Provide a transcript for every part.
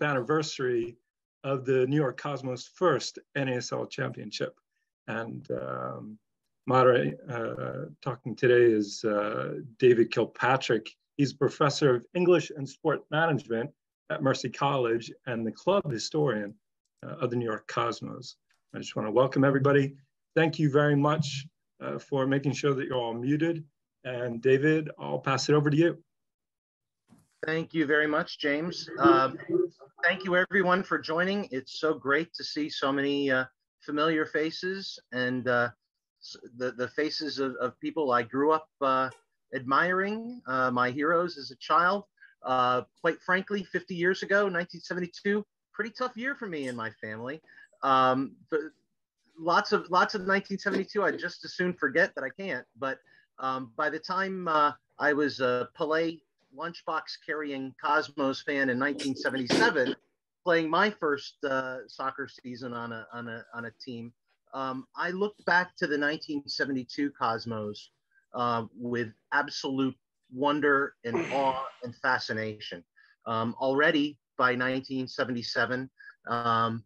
50th anniversary of the New York Cosmos' first NASL championship. And um, moderate, uh, talking today is uh, David Kilpatrick. He's professor of English and sport management at Mercy College and the club historian uh, of the New York Cosmos. I just want to welcome everybody. Thank you very much uh, for making sure that you're all muted. And David, I'll pass it over to you. Thank you very much, James. Uh, thank you everyone for joining. It's so great to see so many uh, familiar faces and uh, the, the faces of, of people I grew up uh, admiring, uh, my heroes as a child. Uh, quite frankly, 50 years ago, 1972, pretty tough year for me and my family. Um, but lots of lots of 1972, I just as soon forget that I can't. But um, by the time I was a Pelé lunchbox carrying Cosmos fan in 1977, playing my first uh, soccer season on a on a on a team. Um, I looked back to the 1972 Cosmos uh, with absolute wonder and awe and fascination. Um, already by 1977, um,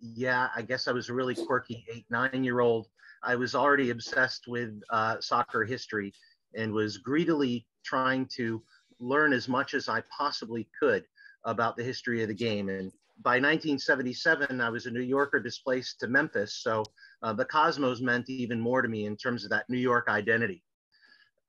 yeah, I guess I was a really quirky eight, nine year old. I was already obsessed with uh, soccer history and was greedily trying to learn as much as I possibly could about the history of the game. And by 1977, I was a New Yorker displaced to Memphis. So uh, the Cosmos meant even more to me in terms of that New York identity.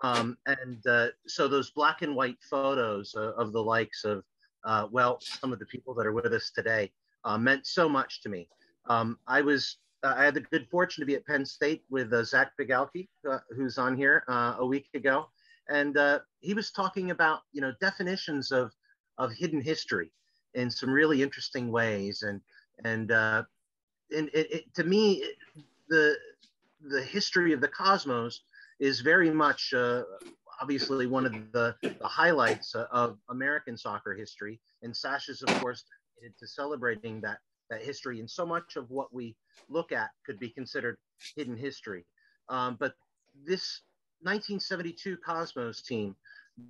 Um, and uh, so those black and white photos uh, of the likes of, uh, well, some of the people that are with us today uh, meant so much to me. Um, I was, uh, I had the good fortune to be at Penn State with Zach Bigalke, who's on here a week ago and uh, he was talking about you know definitions of of hidden history in some really interesting ways. And and uh, and it, it, to me the the history of the cosmos is very much uh, obviously one of the, the highlights of American soccer history. And SASH's of course to celebrating that that history. And so much of what we look at could be considered hidden history. Um, but this 1972 Cosmos team,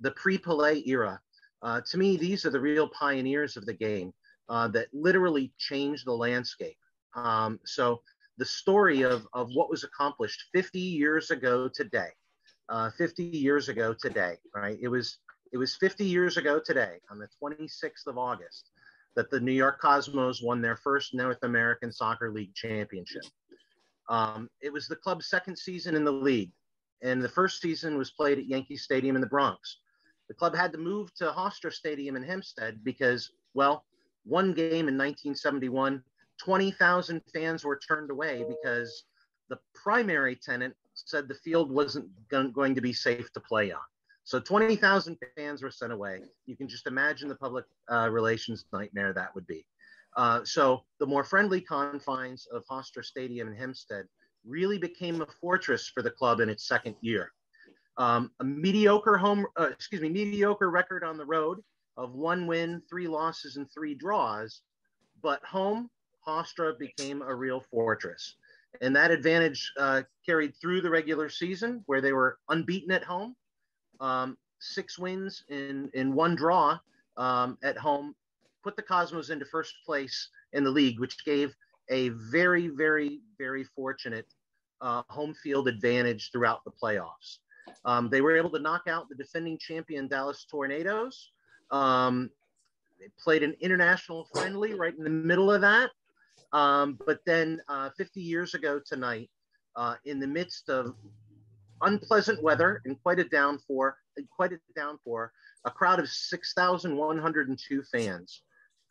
the pre-Pelé era. Uh, to me, these are the real pioneers of the game uh, that literally changed the landscape. Um, so the story of, of what was accomplished 50 years ago today, uh, 50 years ago today, right? It was it was 50 years ago today, on the 26th of August, that the New York Cosmos won their first North American Soccer League championship. Um, it was the club's second season in the league and the first season was played at Yankee Stadium in the Bronx. The club had to move to Hofstra Stadium in Hempstead because, well, one game in 1971, 20,000 fans were turned away because the primary tenant said the field wasn't going to be safe to play on. So 20,000 fans were sent away. You can just imagine the public uh, relations nightmare that would be. Uh, so the more friendly confines of Hofstra Stadium in Hempstead really became a fortress for the club in its second year. Um, a mediocre home, uh, excuse me, mediocre record on the road of one win, three losses, and three draws, but home, Hofstra became a real fortress. And that advantage uh, carried through the regular season where they were unbeaten at home, um, six wins in, in one draw um, at home, put the Cosmos into first place in the league, which gave a very, very, very fortunate uh, home field advantage throughout the playoffs. Um, they were able to knock out the defending champion Dallas Tornadoes. Um, they played an international friendly right in the middle of that. Um, but then uh, 50 years ago tonight, uh, in the midst of unpleasant weather and quite a downpour, quite a downpour, a crowd of 6,102 fans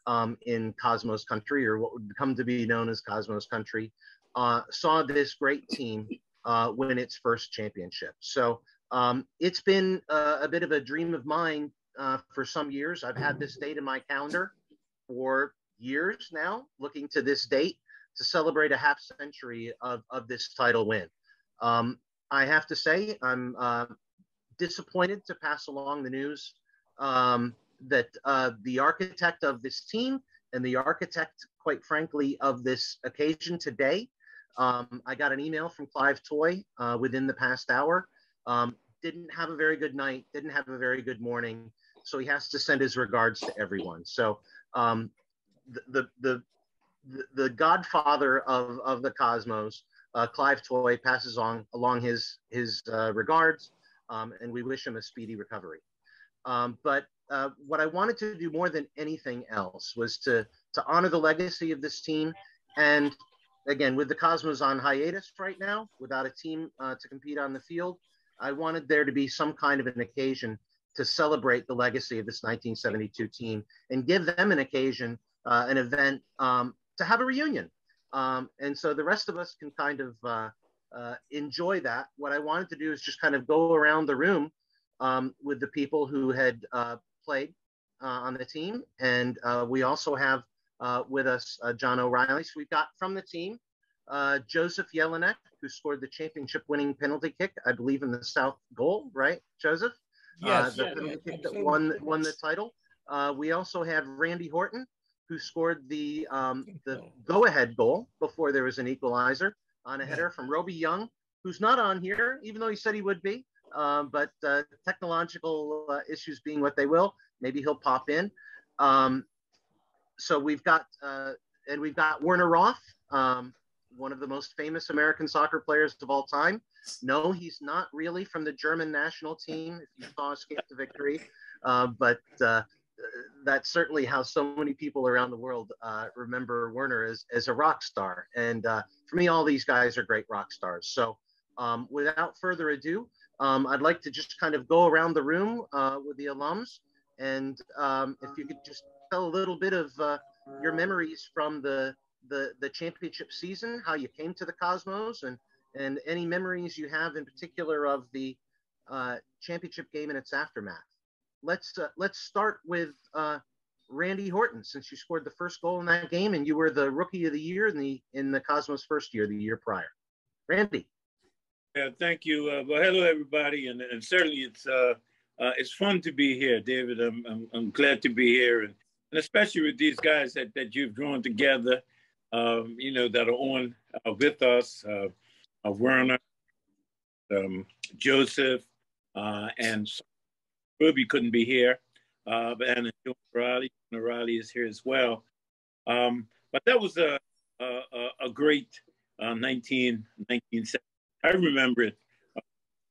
um, in Cosmos Country, or what would come to be known as Cosmos Country, uh, saw this great team uh, win its first championship. So um, it's been uh, a bit of a dream of mine uh, for some years. I've had this date in my calendar for years now, looking to this date to celebrate a half century of, of this title win. Um, I have to say, I'm uh, disappointed to pass along the news um, that the architect of this team and the architect, quite frankly, of this occasion today. Um, I got an email from Clive Toye uh, within the past hour. Um, didn't have a very good night, didn't have a very good morning. So he has to send his regards to everyone. So um, the, the, the, the godfather of, of the cosmos, uh, Clive Toye, passes on along his, his uh, regards, um, and we wish him a speedy recovery. Um, but uh, what I wanted to do more than anything else was to, to honor the legacy of this team. And again, with the Cosmos on hiatus right now, without a team uh, to compete on the field, I wanted there to be some kind of an occasion to celebrate the legacy of this 1972 team and give them an occasion, uh, an event um, to have a reunion. Um, and so the rest of us can kind of uh, uh, enjoy that. What I wanted to do is just kind of go around the room um, with the people who had uh, played uh, on the team. And uh, we also have with us John O'Reilly. So we've got from the team Josef Jelinek, who scored the championship winning penalty kick, I believe in the South goal, right, Josef? Yes, the penalty kick that won, won the title. we also have Randy Horton, who scored the um, the go-ahead goal before there was an equalizer on a header from Roby Young, who's not on here, even though he said he would be. Um, but uh, technological uh, issues being what they will, maybe he'll pop in. Um, so we've got uh, and we've got Werner Roth, um, one of the most famous American soccer players of all time. No, he's not really from the German national team. If you saw Escape to Victory, uh, but uh, that's certainly how so many people around the world uh, remember Werner as, as a rock star. And uh, for me, all these guys are great rock stars. So um, without further ado, um, I'd like to just kind of go around the room uh, with the alums. And um, if you could just tell a little bit of uh, your memories from the, the, the championship season, how you came to the Cosmos, and, and any memories you have in particular of the uh, championship game and its aftermath let's uh, let's start with uh, Randy Horton, since you scored the first goal in that game and you were the rookie of the year in the in the Cosmos first year, the year prior. Randy. Yeah, thank you. Uh, well, hello everybody, and, and certainly it's uh, uh, it's fun to be here, David. I'm, I'm, I'm glad to be here, and, and especially with these guys that, that you've drawn together, um, you know, that are on uh, with us, uh, uh Werner, um, Josef, uh, and Ruby couldn't be here, uh, and John Riley, Riley is here as well. Um, but that was a a, a great uh, 19, 1970. I remember it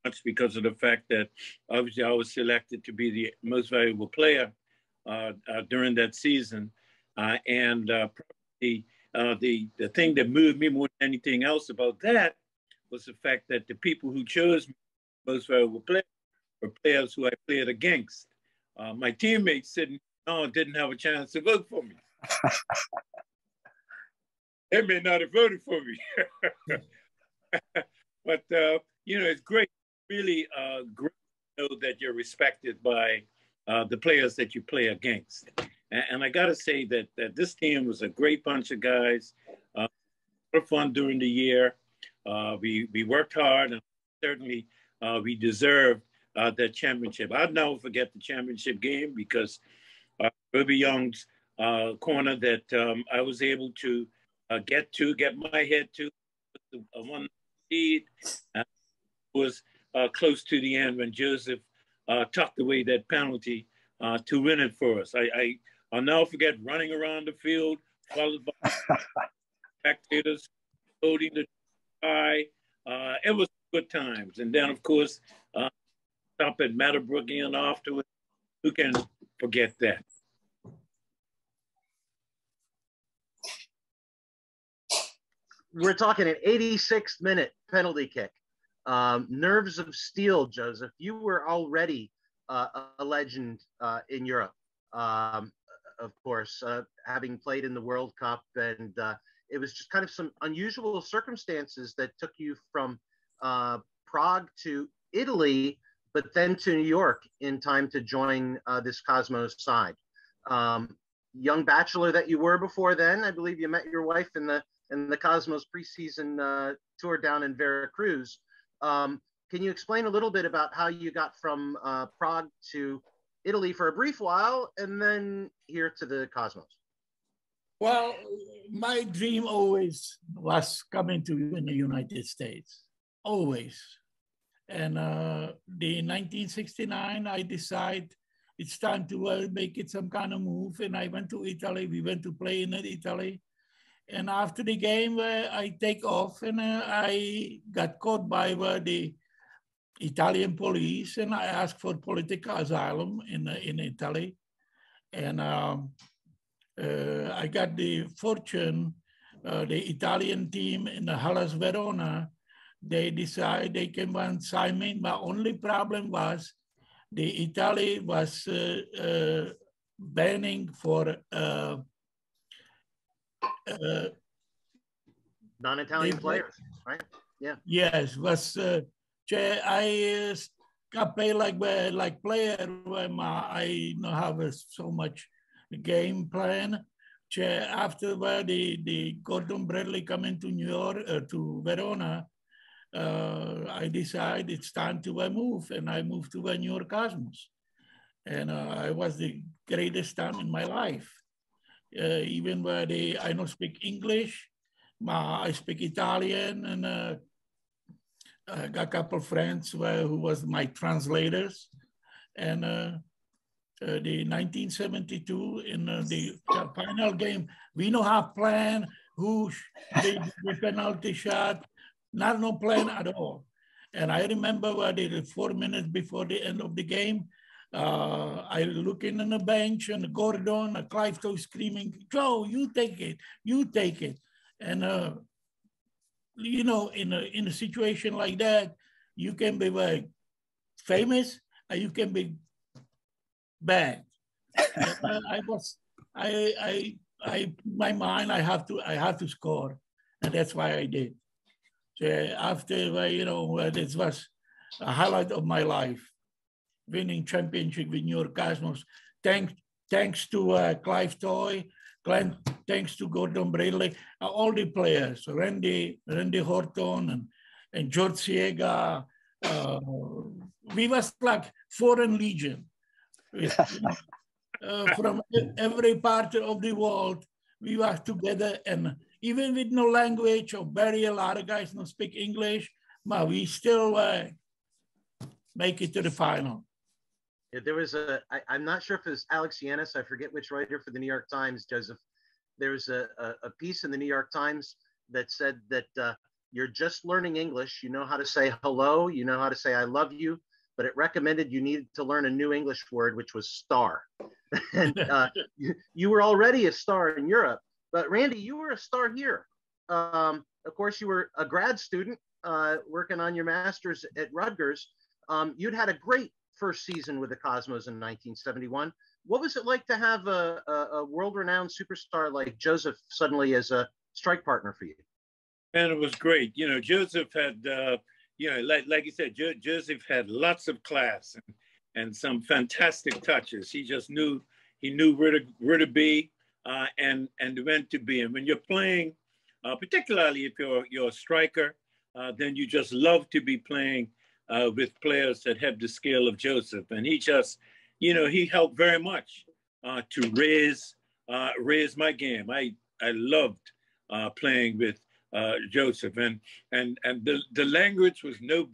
much because of the fact that obviously I was selected to be the most valuable player during that season, uh, and uh, the the the thing that moved me more than anything else about that was the fact that the people who chose me most valuable player were players who I played against. Uh, my teammates on didn't have a chance to vote for me. they may not have voted for me. but, uh, you know, it's great, really uh, great to know that you're respected by uh, the players that you play against. And, and I got to say that, that this team was a great bunch of guys. Uh, fun during the year. Uh, we, we worked hard and certainly uh, we deserved uh, that championship. I'll never forget the championship game because uh, Roby Young's uh, corner that um, I was able to uh, get to, get my head to, one lead uh, was close to the end when Josef uh, tucked away that penalty uh, to win it for us. I, I, I'll never forget running around the field, followed by spectators holding the tie. Uh, it was good times. And then, of course, uh, stop at Meadowbrook Inn afterwards. Who can forget that? We're talking an 86 minute penalty kick. Um, nerves of steel, Josef. You were already uh, a legend uh, in Europe, um, of course, uh, having played in the World Cup. And uh, it was just kind of some unusual circumstances that took you from uh, Prague to Italy but then to New York in time to join uh, this Cosmos side. Um, young bachelor that you were before then, I believe you met your wife in the in the Cosmos preseason tour down in Veracruz. Um, can you explain a little bit about how you got from uh, Prague to Italy for a brief while and then here to the Cosmos? Well, my dream always was coming to the United States, always. And uh, the 1969, I decide it's time to uh, make it some kind of move. And I went to Italy. We went to play in Italy. And after the game, uh, I take off and uh, I got caught by uh, the Italian police and I asked for political asylum in, uh, in Italy. And um, uh, I got the fortune, uh, the Italian team in the Hellas Verona, they decide they can want sign me. My only problem was the Italy was banning for uh, non-Italian players, right? Yeah. Yes, was uh, I uh, play like uh, like player when I know have so much game plan. After the the Gordon Bradley coming to New York uh, to Verona, uh, I decide it's time to uh, move, and I moved to New York Cosmos, and uh, I was the greatest time in my life uh, even where they I don't speak English, I speak Italian, and uh, I got a couple friends where, who was my translators, and uh, uh the 1972 in uh, the final game, we know how plan who the penalty shot, not no plan at all. And I remember where they four minutes before the end of the game, uh, I looking on the bench and Gordon, uh, Clive Toye screaming, Joe, you take it, you take it. And, uh, you know, in a, in a situation like that, you can be very famous and you can be bad. I, I, was, I, I, I, my mind, I have to, I have to score. And that's why I did. So after, you know, this was a highlight of my life winning championship with New York Cosmos. Thanks, thanks to uh, Clive Toye, Glenn, thanks to Gordon Bradley, uh, all the players, Randy, Randy Horton and, and George Siega. Uh, we was like foreign legion. uh, from every part of the world, we were together and even with no language or very a lot of guys don't speak English, but we still uh, make it to the final there was a I, I'm not sure if it was Alex Yannis, I forget which writer for the New York Times, Josef. There was a, a, a piece in the New York Times that said that uh, you're just learning English. You know how to say hello, you know how to say I love you, but it recommended you needed to learn a new English word, which was star. and uh, you, you, were already a star in Europe, but Randy, you were a star here. Um, of course, you were a grad student uh, working on your master's at Rutgers. Um, you'd had a great first season with the Cosmos in 1971. What was it like to have a, a, a world-renowned superstar like Josef suddenly as a strike partner for you? And it was great. You know, Josef had, uh, you know, like like you said, jo- Josef had lots of class and, and some fantastic touches. He just knew he knew where to where to be uh, and and when to be. And when you're playing, uh, particularly if you're you're a striker, uh, then you just love to be playing uh, with players that have the skill of Josef. And he just, you know, he helped very much uh, to raise uh, raise my game. I I loved uh, playing with uh, Josef, and and and the the language was no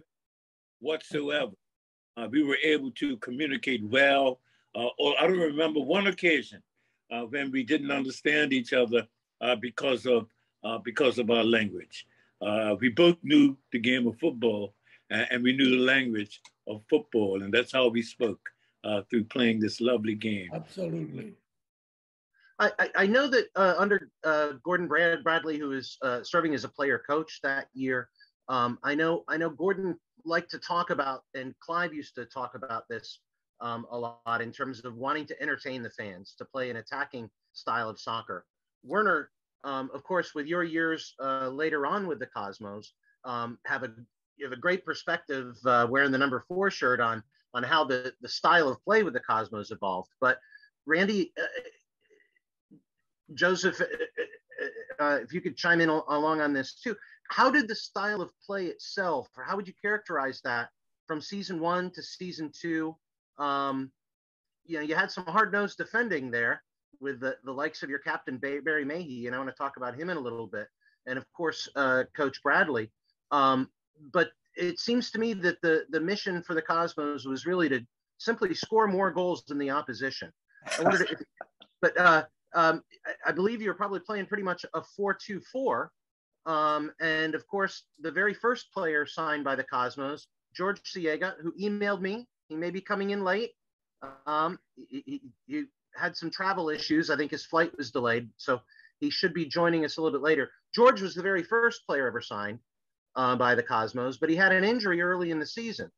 whatsoever. Uh, we were able to communicate well. or I don't remember one occasion when we didn't understand each other because of because of our language. we both knew the game of football, and we knew the language of football, and that's how we spoke uh, through playing this lovely game. Absolutely. I, I know that uh, under uh, Gordon Brad, Bradley, who is uh, serving as a player coach that year, um, I know I know Gordon liked to talk about, and Clive used to talk about this um, a lot in terms of wanting to entertain the fans, to play an attacking style of soccer. Werner, um, of course, with your years uh, later on with the Cosmos, um, have a you have a great perspective uh, wearing the number four shirt on on how the the style of play with the Cosmos evolved. But Randy, uh, Josef, uh, uh, uh if you could chime in along on this too, how did the style of play itself, or how would you characterize that from season one to season two? Um, you know, you had some hard nosed defending there with the, the likes of your captain Barry Mahy, and I want to talk about him in a little bit, and of course, uh, Coach Bradley. Um, but it seems to me that the the mission for the Cosmos was really to simply score more goals than the opposition. If, but uh, um, I, believe you're probably playing pretty much a 4-2-4. Um, and of course, the very first player signed by the Cosmos, George Siega, who emailed me, he may be coming in late. Um, he, he, he had some travel issues. I think his flight was delayed, so he should be joining us a little bit later. George was the very first player ever signed uh, by the Cosmos, but he had an injury early in the season.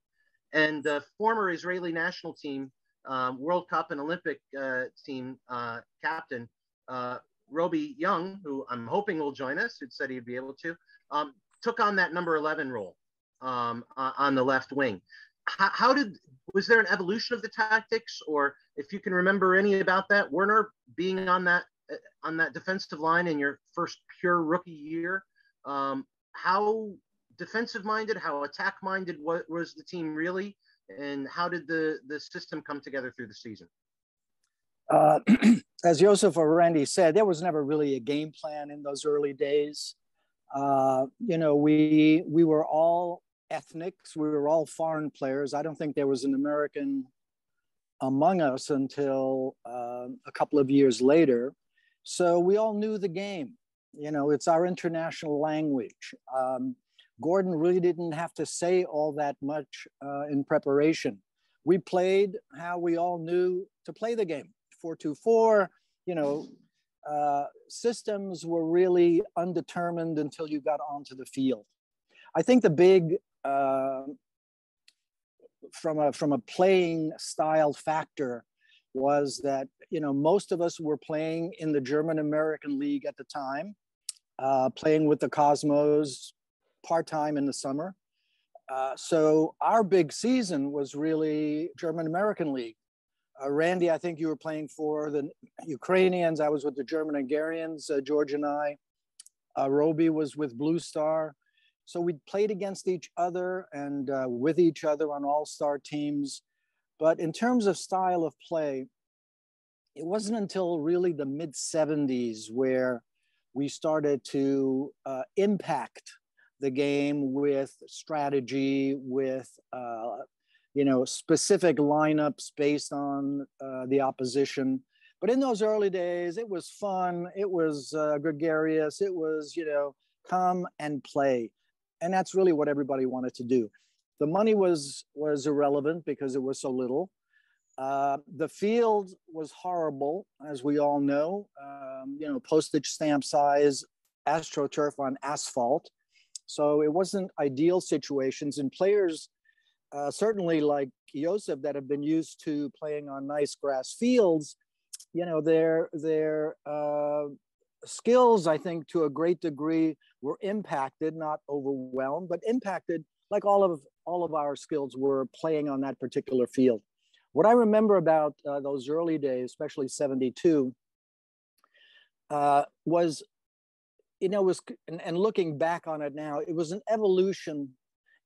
And the former Israeli national team, um, World Cup and Olympic uh, team uh, captain, uh, Roby Young, who I'm hoping will join us, who said he'd be able to, um, took on that number 11 role um, on the left wing. How, how, did, was there an evolution of the tactics or if you can remember any about that, Werner being on that, uh, on that defensive line in your first pure rookie year, um, how defensive minded, how attack minded was, was the team really, and how did the the system come together through the season? Uh, as Josef or Randy said, there was never really a game plan in those early days. Uh, you know, we we were all ethnics. We were all foreign players. I don't think there was an American among us until uh, a couple of years later. So we all knew the game. You know, it's our international language. Um, Gordon really didn't have to say all that much uh, in preparation. We played how we all knew to play the game 4 2 4. You know, uh, systems were really undetermined until you got onto the field. I think the big, uh, from, a, from a playing style factor, was that you know most of us were playing in the German American League at the time, uh, playing with the Cosmos, part time in the summer. Uh, so our big season was really German American League. Uh, Randy, I think you were playing for the Ukrainians. I was with the German Hungarians, uh, George and I. Uh, Roby was with Blue Star. So we played against each other and uh, with each other on all star teams. But in terms of style of play, it wasn't until really the mid 70s where we started to uh, impact the game with strategy, with uh, you know specific lineups based on uh, the opposition. But in those early days, it was fun. It was uh, gregarious. It was you know come and play, and that's really what everybody wanted to do. The money was was irrelevant because it was so little. Uh, the field was horrible, as we all know. Um, you know, postage stamp size astroturf on asphalt. So it wasn't ideal situations, and players, uh, certainly like Josef, that have been used to playing on nice grass fields, you know, their their uh, skills, I think, to a great degree, were impacted, not overwhelmed, but impacted, like all of all of our skills were playing on that particular field. What I remember about uh, those early days, especially '72, uh, was you know, was and, and looking back on it now, it was an evolution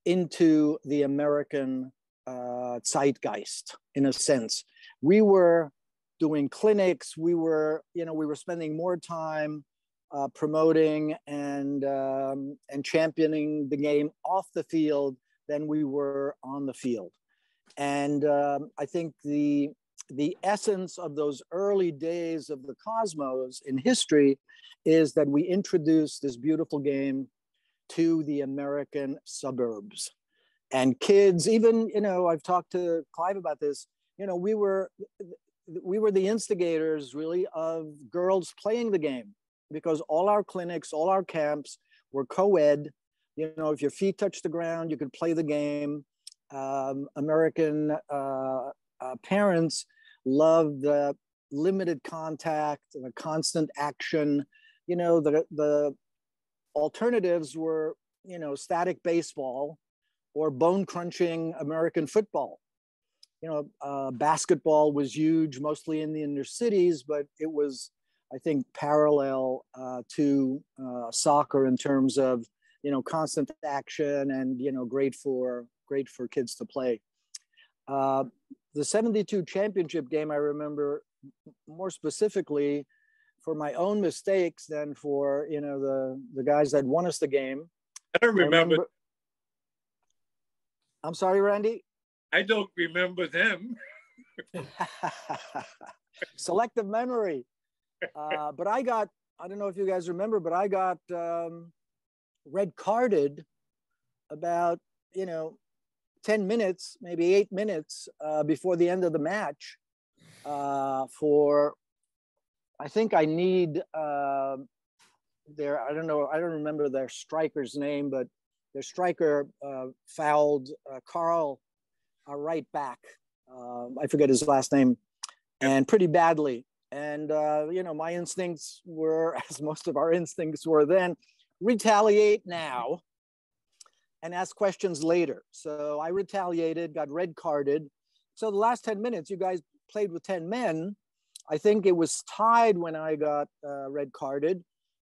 into the American uh, zeitgeist in a sense. We were doing clinics. We were, you know, we were spending more time uh, promoting and um, and championing the game off the field than we were on the field. And um, I think the the essence of those early days of the Cosmos in history is that we introduced this beautiful game to the American suburbs. And kids, even, you know, I've talked to Clive about this, you know, we were we were the instigators really of girls playing the game because all our clinics, all our camps were co-ed. You know, if your feet touched the ground, you could play the game. Um, American uh, uh, parents loved the limited contact, and the constant action, you know, the, the alternatives were, you know, static baseball or bone crunching American football. You know, uh, basketball was huge, mostly in the inner cities, but it was, I think, parallel uh, to uh, soccer in terms of, you know, constant action and, you know, great for great for kids to play. Uh, the 72 championship game, I remember more specifically, for my own mistakes than for you know the the guys that won us the game. I don't remember. I remember I'm sorry, Randy. I don't remember them. Selective memory. Uh, but I got, I don't know if you guys remember, but I got um, red carded about, you know, 10 minutes, maybe eight minutes uh, before the end of the match uh, for, I think I need uh, their, I don't know, I don't remember their striker's name, but their striker uh, fouled uh, Carl uh, right back. Um, I forget his last name, and pretty badly. And, you know, my instincts were, as most of our instincts were then, retaliate now and ask questions later. So I retaliated, got red carded. So the last 10 minutes, you guys played with 10 men. I think it was tied when I got uh, red carded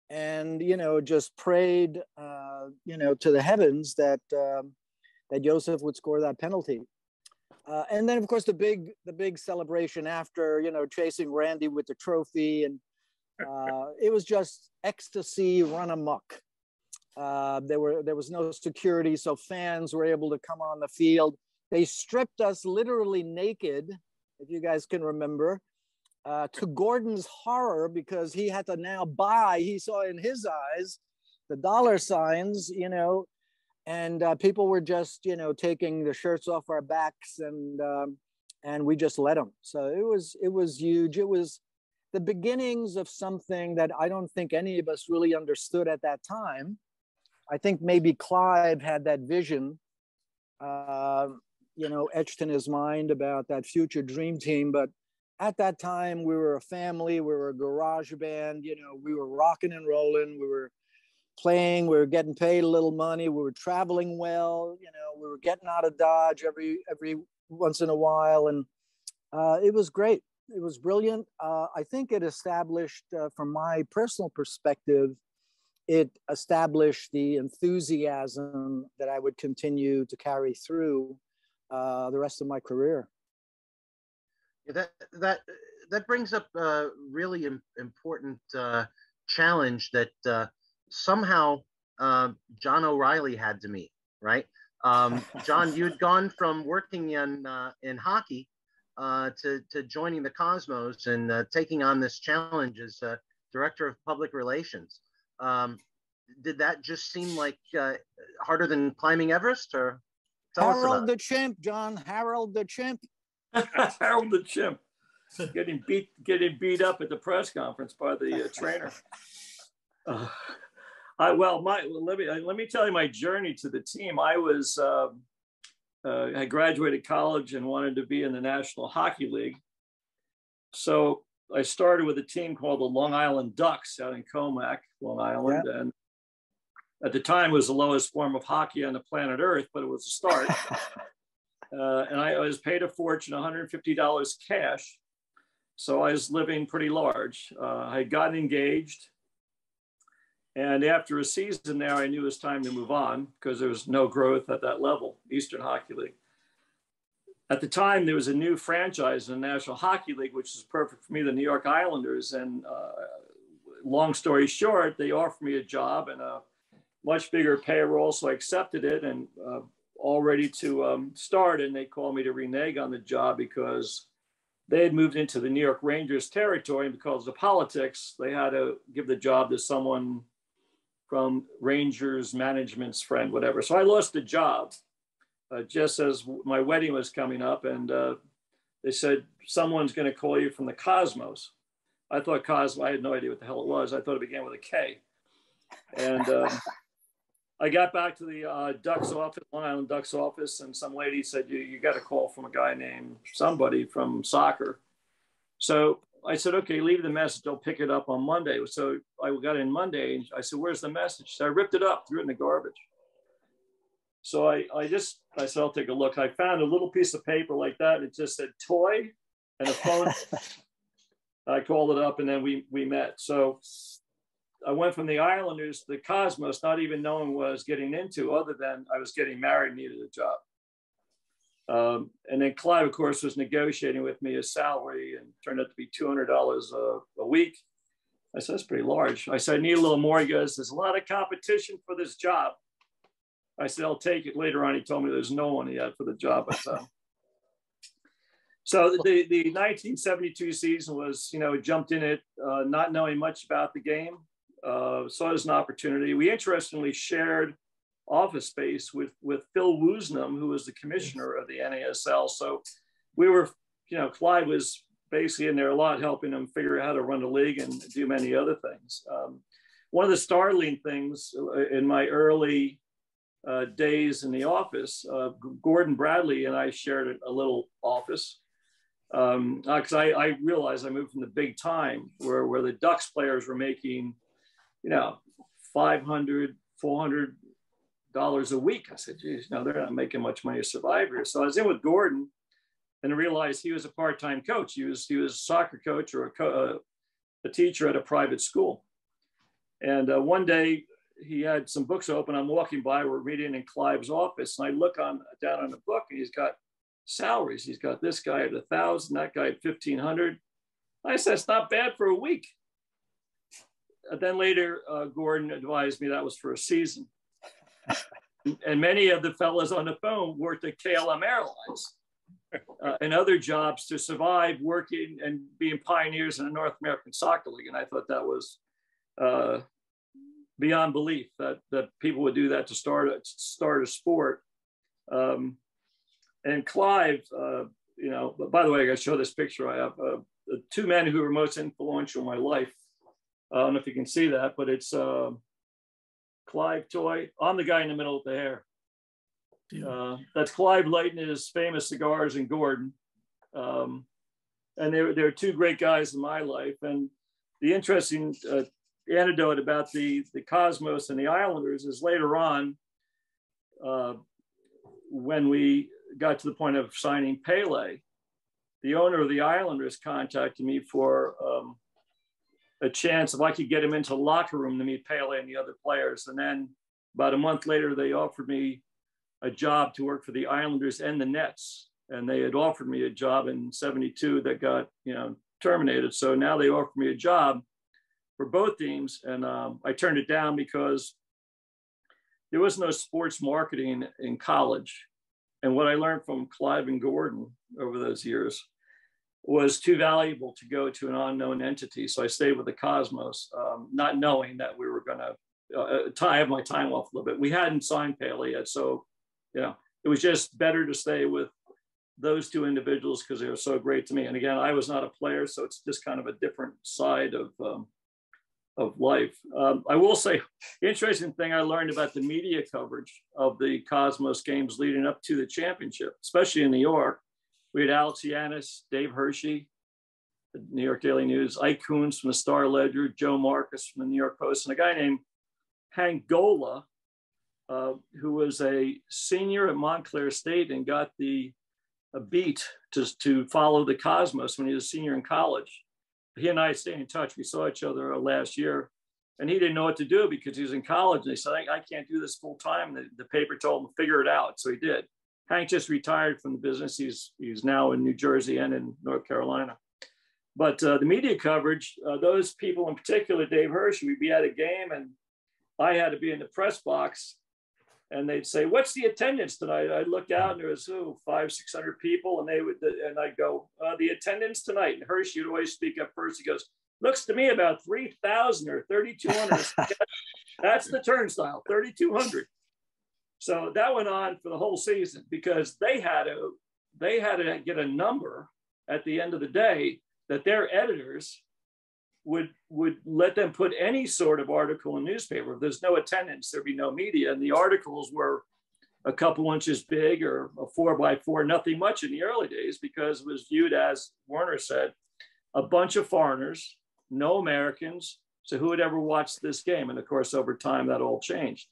and, you know, just prayed, uh, you know, to the heavens that, um, that Josef would score that penalty. Uh, and then of course the big, the big celebration after, you know, chasing Randy with the trophy and uh, it was just ecstasy run amok. Uh, there were there was no security, so fans were able to come on the field. They stripped us literally naked, if you guys can remember, uh, to Gordon's horror because he had to now buy. He saw in his eyes the dollar signs, you know, and uh, people were just you know taking the shirts off our backs and um, and we just let them. So it was it was huge. It was the beginnings of something that I don't think any of us really understood at that time I think maybe Clive had that vision, uh, you know, etched in his mind about that future dream team. But at that time, we were a family, we were a garage band, you know, we were rocking and rolling, we were playing, we were getting paid a little money, we were traveling well, you know, we were getting out of Dodge every every once in a while, and uh, it was great. It was brilliant. Uh, I think it established, uh, from my personal perspective, it established the enthusiasm that I would continue to carry through uh, the rest of my career. Yeah, that that that brings up a really important uh, challenge that uh, somehow uh, John O'Reilly had to meet. Right, um, John, you had gone from working in uh, in hockey uh, to to joining the Cosmos and taking on this challenge as director of public relations. Um, did that just seem like uh, harder than climbing Everest, or Harold the Chimp, John Harold the Chimp? Harold the Chimp, getting beat, getting beat up at the press conference by the uh, trainer. Uh, I well, my let me let me tell you my journey to the team. I was uh, uh, I graduated college and wanted to be in the National Hockey League, so I started with a team called the Long Island Ducks out in Commack, Long Island, yeah. and at the time it was the lowest form of hockey on the planet Earth, but it was a start. uh, and I, I, was paid a fortune, $150 cash. So I was living pretty large. Uh, I had gotten engaged. And after a season there, I knew it was time to move on because there was no growth at that level, Eastern Hockey League. At the time, there was a new franchise in the National Hockey League, which was perfect for me, the New York Islanders. And uh, long story short, they offered me a job and a much bigger payroll. So I accepted it and uh, all ready to um, start. And they called me to renege on the job because they had moved into the New York Rangers territory. And because of politics, they had to give the job to someone from Rangers management's friend, whatever. So I lost the job just as my wedding was coming up. And uh, they said, someone's going to call you from the Cosmos. I thought Cosmos, I had no idea what the hell it was. I thought it began with a K. And um, I got back to the uh, Ducks office, Long Island Ducks office, and some lady said, "You, you got a call from a guy named somebody from soccer." So I said, "Okay, leave the message. I'll pick it up on Monday." So I got in Monday, and I said, "Where's the message?" So I ripped it up, threw it in the garbage. So I, I just, I said, I'll take a look. I found a little piece of paper like that. And it just said Toye and a phone. I called it up and then we, we met. So I went from the Islanders to the Cosmos, not even knowing what I was getting into, other than I was getting married, needed a job. Um, and then Clive, of course, was negotiating with me a salary and turned out to be $200 a, a week. I said, that's pretty large. I said, I need a little more. He goes, there's a lot of competition for this job. I said, I'll take it. Later on, he told me there's no one yet for the job. I said, So the, the 1972 season was, you know, jumped in it, uh, not knowing much about the game. Uh, saw it as an opportunity. We interestingly shared office space with, with Phil Woosnam, who was the commissioner of the NASL. So we were, you know, Clive was basically in there a lot, helping him figure out how to run the league and do many other things. Um, one of the startling things uh, in my early uh, days in the office, uh, Gordon Bradley and I shared a little office because um, I, I, realized I moved from the big time where, where the Ducks players were making, you know, 500, 400 dollars a week. I said, geez, no, they're not making much money to survive here. So I was in with Gordon and I realized he was a part-time coach. He was, he was a soccer coach or a, co- uh, a teacher at a private school. And uh, one day he had some books open. I'm walking by, we're reading in Clive's office and I look on down on the book and he's got salaries. He's got this guy at a thousand, that guy at 1500. I said, it's not bad for a week. And then later, uh, Gordon advised me that was for a season. and many of the fellows on the phone worked at KLM Airlines uh, and other jobs to survive working and being pioneers in the North American Soccer League. And I thought that was uh, beyond belief that, that people would do that to start a, start a sport. Um, and Clive, uh, you know, by the way, I got to show this picture. I have uh, the two men who were most influential in my life. I don't know if you can see that, but it's uh, Clive Toye. I'm the guy in the middle with the hair. Uh, that's Clive lighting his famous cigars and Gordon. Um, and there, there are two great guys in my life. And the interesting uh, anecdote about the, the Cosmos and the Islanders is later on, uh, when we got to the point of signing Pele, the owner of the Islanders contacted me for um, a chance if I could get him into locker room to meet Pele and the other players. And then about a month later, they offered me a job to work for the Islanders and the Nets. And they had offered me a job in 72 that got, you know, terminated. So now they offered me a job for both teams. And um, I turned it down because there was no sports marketing in college. And what I learned from Clive and Gordon over those years was too valuable to go to an unknown entity. So I stayed with the Cosmos, um, not knowing that we were going to uh, tie have my time off a little bit. We hadn't signed Pele yet, so you know it was just better to stay with those two individuals because they were so great to me. And again, I was not a player, so it's just kind of a different side of um, of life. Um, I will say, interesting thing I learned about the media coverage of the Cosmos games leading up to the championship, especially in New York. We had Alex Yannis, Dave Hirshey, the New York Daily News, Ike Kunz from the Star Ledger, Joe Marcus from the New York Post, and a guy named Hank Gola, uh, who was a senior at Montclair State and got the beat to, to follow the Cosmos when he was a senior in college he and I stay in touch. We saw each other last year, and he didn't know what to do because he was in college. And he said, I, I can't do this full time. The, the, paper told him to figure it out. So he did. Hank just retired from the business. He's, he's now in New Jersey and in North Carolina. But uh, the media coverage, uh, those people in particular, Dave Hirsch, we'd be at a game and I had to be in the press box and they'd say, "What's the attendance tonight?" I'd look out and there was oh, five, six hundred people, and they would, and I'd go, uh, "The attendance tonight." And Hirshey would always speak up first. He goes, "Looks to me about three thousand or thirty-two hundred. That's the turnstile, thirty-two hundred. So that went on for the whole season because they had to, they had to get a number at the end of the day that their editors would would let them put any sort of article in newspaper. If there's no attendance, there'd be no media. And the articles were a couple inches big or a four by four, nothing much in the early days because it was viewed as Werner said, a bunch of foreigners, no Americans. So who would ever watch this game? And of course, over time that all changed.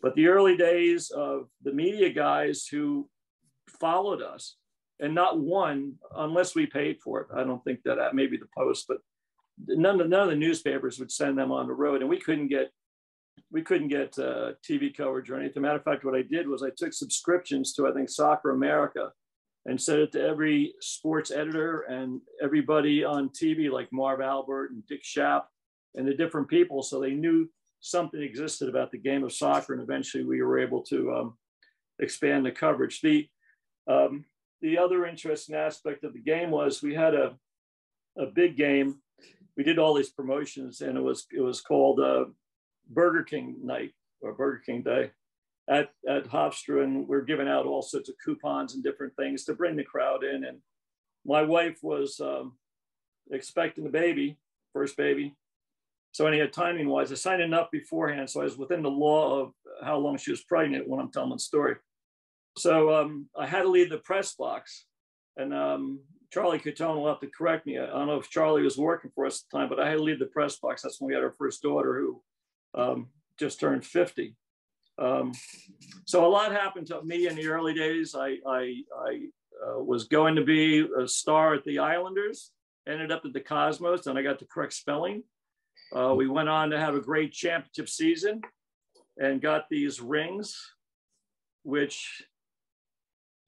But the early days of the media guys who followed us, and not one, unless we paid for it. I don't think that uh, maybe the Post, but none of, none of the newspapers would send them on the road and we couldn't get we couldn't get uh, TV coverage or anything. Matter of fact, what I did was I took subscriptions to I think Soccer America and sent it to every sports editor and everybody on TV like Marv Albert and Dick Schaap and the different people, so they knew something existed about the game of soccer. And eventually, we were able to um, expand the coverage. The um, the other interesting aspect of the game was we had a, a big game. We did all these promotions, and it was it was called uh, Burger King Night or Burger King Day at at Hofstra, and we're giving out all sorts of coupons and different things to bring the crowd in. And my wife was um, expecting the baby, first baby, so anyhow, timing wise, I signed enough beforehand, so I was within the law of how long she was pregnant when I'm telling the story. So um, I had to leave the press box, and um, Charlie Catone will have to correct me. I don't know if Charlie was working for us at the time, but I had to leave the press box. That's when we had our first daughter, who um, just turned 50. Um, so a lot happened to me in the early days. I, I, I uh, was going to be a star at the Islanders, ended up at the Cosmos, and I got the correct spelling. Uh, we went on to have a great championship season and got these rings, which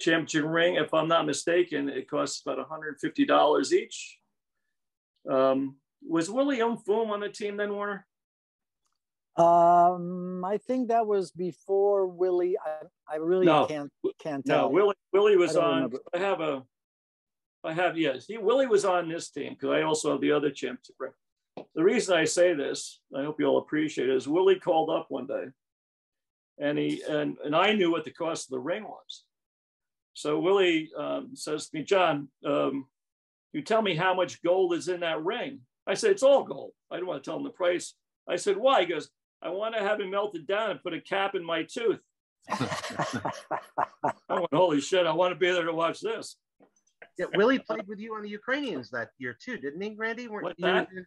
championship ring, if I'm not mistaken, it costs about $150 each. Um, was Willie Mfum on the team then, Werner? Um, I think that was before Willie. I, I really no. can't can't tell. No, Willie Willie was I on. Remember. I have a. I have yes. He Willie was on this team because I also have the other championship ring the reason I say this, I hope you all appreciate it, is Willie called up one day and he and, and I knew what the cost of the ring was. So Willie um, says to me, John, um, you tell me how much gold is in that ring. I said, it's all gold. I don't want to tell him the price. I said, why? He goes, I want to have it melted down and put a cap in my tooth. I went, holy shit, I want to be there to watch this. Yeah, Willie played with you on the Ukrainians that year too, didn't he, Randy? Weren't that? You,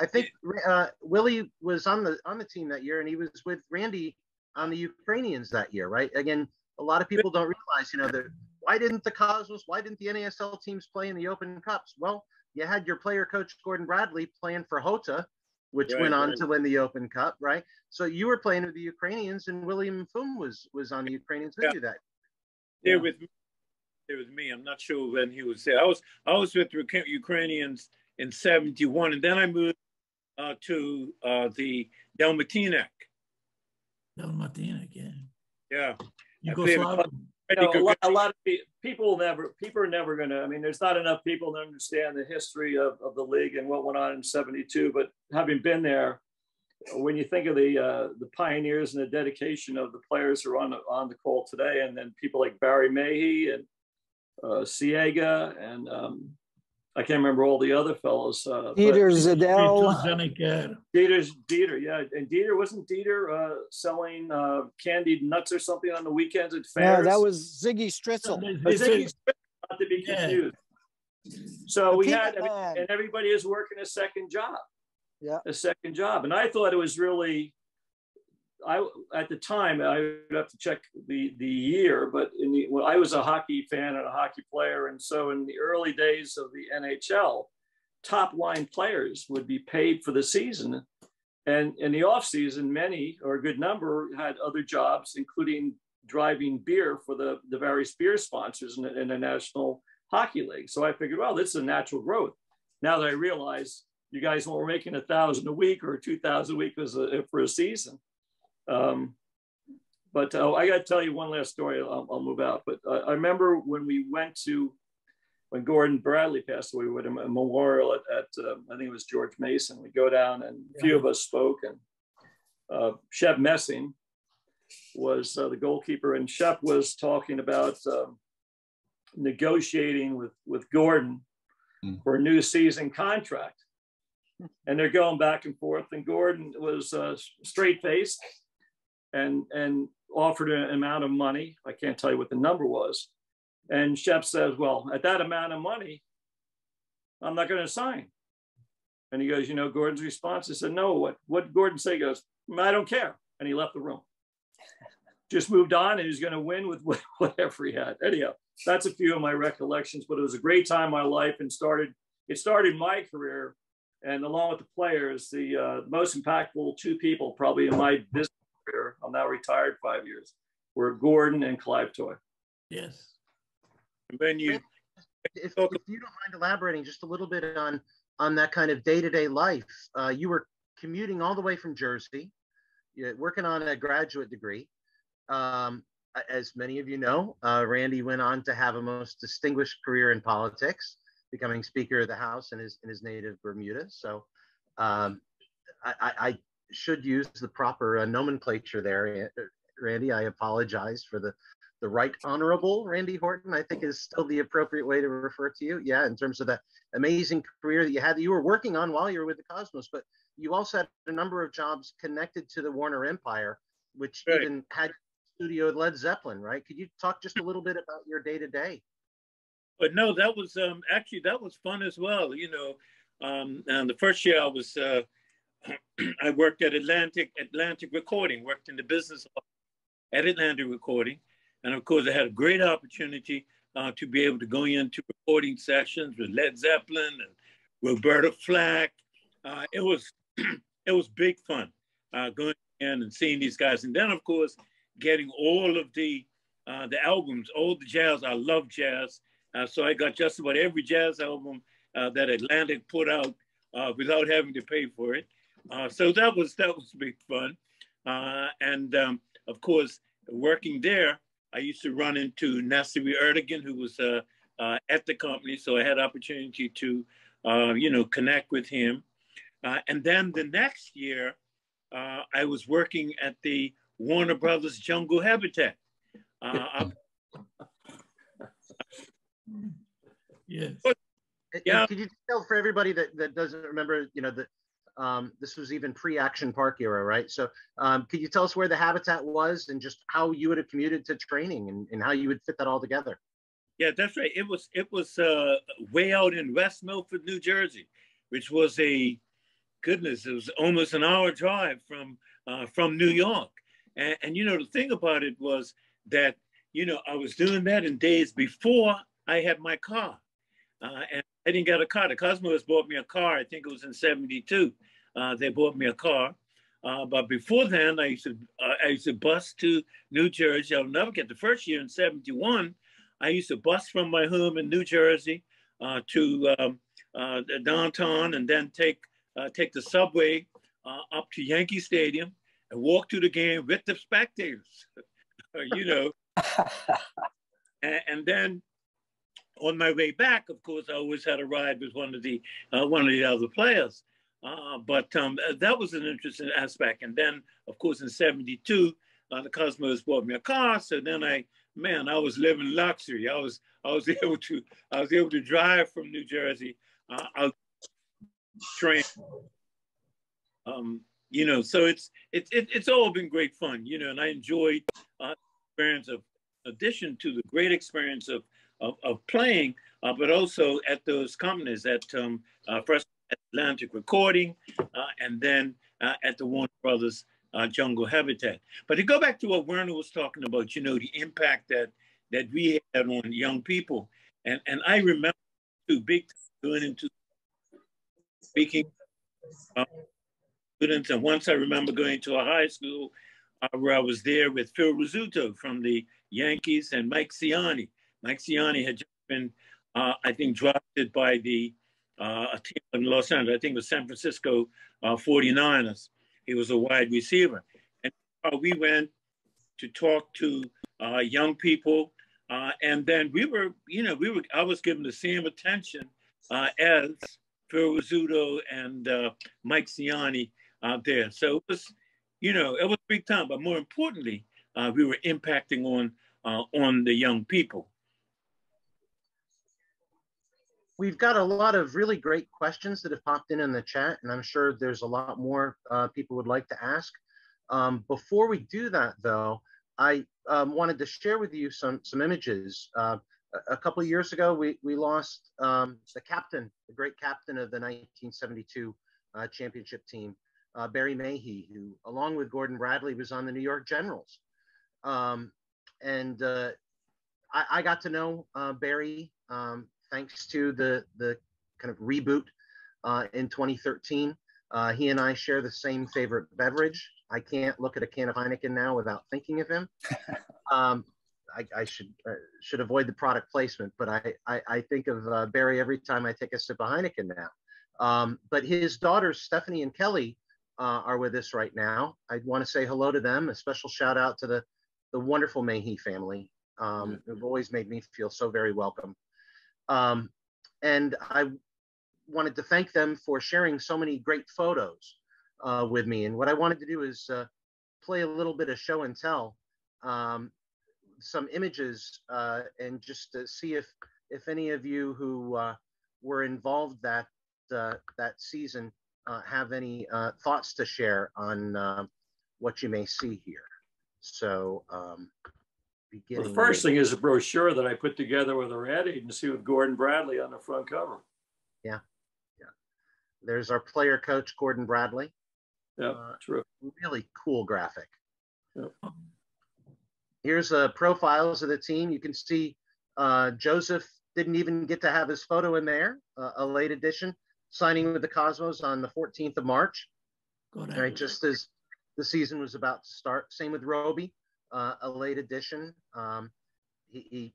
I think uh, Willie was on the on the team that year, and he was with Randy on the Ukrainians that year, right? Again, a lot of people don't realize, you know, that why didn't the Cosmos, why didn't the NASL teams play in the Open Cups? Well, you had your player coach Gordon Bradley playing for Hota, which right, went on right. to win the Open Cup, right? So you were playing with the Ukrainians, and Willie Mfum was was on the Ukrainians with yeah. you that. Yeah, with me. It was me. I'm not sure when he was there. I was I was with the Ukrainians in '71, and then I moved uh, to uh, the Dalmatinac. Dalmatinac, yeah. Yeah. You, know, a, lot, a lot of people never people are never going to i mean there's not enough people to understand the history of, of the league and what went on in 72 but having been there when you think of the uh, the pioneers and the dedication of the players who are on the, on the call today and then people like barry Mahy and uh, Siega and um, I can't remember all the other fellows. Uh, Dieter Zadell. Dieter's Dieter, yeah, and Dieter wasn't Dieter uh, selling uh, candied nuts or something on the weekends at fairs. Yeah, that was Ziggy Stritzl. Oh, Ziggy Stritzl, not to be confused. Yeah. So we had, I mean, and everybody is working a second job. Yeah, a second job, and I thought it was really I at the time I would have to check the the year, but in the well, I was a hockey fan and a hockey player, and so in the early days of the NHL, top line players would be paid for the season, and in the off season, many or a good number had other jobs, including driving beer for the the various beer sponsors in the, in the National Hockey League. So I figured, well, this is a natural growth. Now that I realize you guys were making a thousand a week or two thousand a week as a, for a season um, but uh, I got to tell you one last story. I'll, I'll move out. But uh, I remember when we went to when Gordon Bradley passed away, we went to a memorial at, at uh, I think it was George Mason. We go down and a few of us spoke, and uh, Shep Messing was uh, the goalkeeper, and Shep was talking about um, negotiating with with Gordon mm. for a new season contract, and they're going back and forth. And Gordon was uh, straight faced and and offered an amount of money. I can't tell you what the number was. And Shep says, Well, at that amount of money, I'm not going to sign. And he goes, You know, Gordon's response, I said, No, what what Gordon say? He goes, I don't care. And he left the room. Just moved on and he's going to win with whatever he had. Anyhow, that's a few of my recollections, but it was a great time in my life and started, it started my career. And along with the players, the uh, most impactful two people probably in my business career, I'm now retired five years, were Gordon and Clive Toye. Yes. And then you, if, if, you don't mind elaborating just a little bit on on that kind of day-to-day life, uh, you were commuting all the way from Jersey, working on a graduate degree. Um, as many of you know, uh, Randy went on to have a most distinguished career in politics, becoming Speaker of the House in his in his native Bermuda. So um, I, I, should use the proper uh, nomenclature there, Randy. I apologize for the the right honorable Randy Horton. I think is still the appropriate way to refer to you. Yeah, in terms of that amazing career that you had that you were working on while you were with the Cosmos, but you also had a number of jobs connected to the Warner Empire, which right. even had studio Led Zeppelin, right? Could you talk just a little bit about your day to day? But no, that was um, actually that was fun as well. You know, um, and the first year I was uh, I worked at Atlantic Atlantic Recording, worked in the business at Atlantic Recording, and of course I had a great opportunity uh, to be able to go into recording sessions with Led Zeppelin and Roberta Flack. Uh, it was it was big fun uh, going in and seeing these guys, and then of course getting all of the uh, the albums, all the jazz. I love jazz, uh, so I got just about every jazz album uh, that Atlantic put out without having to pay for it. Uh, so that was that was big fun, uh, and um, of course working there, I used to run into Nesuhi Ertegun, who was at the company, so I had opportunity to you know connect with him. and then the next year, I was working at the Warner Brothers Jungle Habitat. Uh, yes. Yeah. Could you tell for everybody that, that doesn't remember, you know, that um, this was even pre-Action Park era, right? So um, could you tell us where the habitat was and just how you would have commuted to training and, and how you would fit that all together? Yeah, that's right. It was it was uh, way out in West Milford, New Jersey, which was a goodness. It was almost an hour drive from uh, from New York. And, and, you know, the thing about it was that, you know, I was doing that in days before I had my car. Uh, and I didn't get a car. The Cosmos bought me a car. I think it was in 72. Uh, they bought me a car. Uh, but before then, I used to uh, I used to bus to New Jersey. I'll never get the first year in '71. I used to bus from my home in New Jersey uh, to um, uh, downtown, and then take take the subway up to Yankee Stadium, and walk to the game with the spectators, you know. and, and, then on my way back, of course, I always had a ride with one of the uh, one of the other players. Uh, but um, that was an interesting aspect. And then, of course, in '72, uh, the Cosmos bought me a car. So then I, man, I was living luxury. I was I was able to I was able to drive from New Jersey uh, out train. Um, you know so it's it's it, it's all been great fun you know and i enjoyed uh experience of addition to the great experience of of, of playing uh, but also at those companies at um uh, first atlantic recording uh, and then uh, at the warner brothers uh, jungle habitat but to go back to what werner was talking about you know the impact that that we had on young people and and i remember too big going into speaking students. And once I remember going to a high school uh, where I was there with Phil Rizzuto from the Yankees and Mike Siani. Mike Siani had just been, uh, I think, drafted by the uh, a team in Los Angeles. I think it was San Francisco 49ers. Uh, he was a wide receiver. And we went to talk to uh, young people. and then we were, you know, we were, I was given the same attention as Phil Rizzuto and Mike Siani out there. So it was, you know, it was a big time. But more importantly, uh, we were impacting on uh, on the young people. We've got a lot of really great questions that have popped in in the chat, and I'm sure there's a lot more uh, people would like to ask. Um, before we do that, though, I um, wanted to share with you some some images. Uh, a couple years ago, we we lost um, the captain, the great captain of the 1972 uh, championship team, uh, Barry Mahy, who, along with Gordon Bradley, was on the New York Generals. Um, and uh, I, I, got to know uh, Barry um, thanks to the, the kind of reboot uh, in 2013. Uh, he and I share the same favorite beverage. I can't look at a can of Heineken now without thinking of him. Um, I, I, should uh, should avoid the product placement, but I, I, I think of uh, Barry every time I take a sip of Heineken now. Um, but his daughters, Stephanie and Kelly, uh, are with us right now. I want to say hello to them. A special shout out to the the wonderful Mahy family. Um, Have always made me feel so very welcome. Um, and I wanted to thank them for sharing so many great photos uh, with me. And what I wanted to do is uh, play a little bit of show and tell, um, some images, uh, and just to see if if any of you who uh, were involved that uh, that season uh, have any thoughts to share on what you may see here. So. Um, well, the first with, thing is a brochure that I put together with a ad agency with Gordon Bradley on the front cover. Yeah, yeah. There's our player coach Gordon Bradley. Yeah, uh, true. Really cool graphic. Yep. Here's uh, profiles of the team. You can see uh, Joseph didn't even get to have his photo in there, uh, a late edition, signing with the Cosmos on the 14th of March. Right, just as the season was about to start. Same with Roby, uh, a late edition. Um, he, he,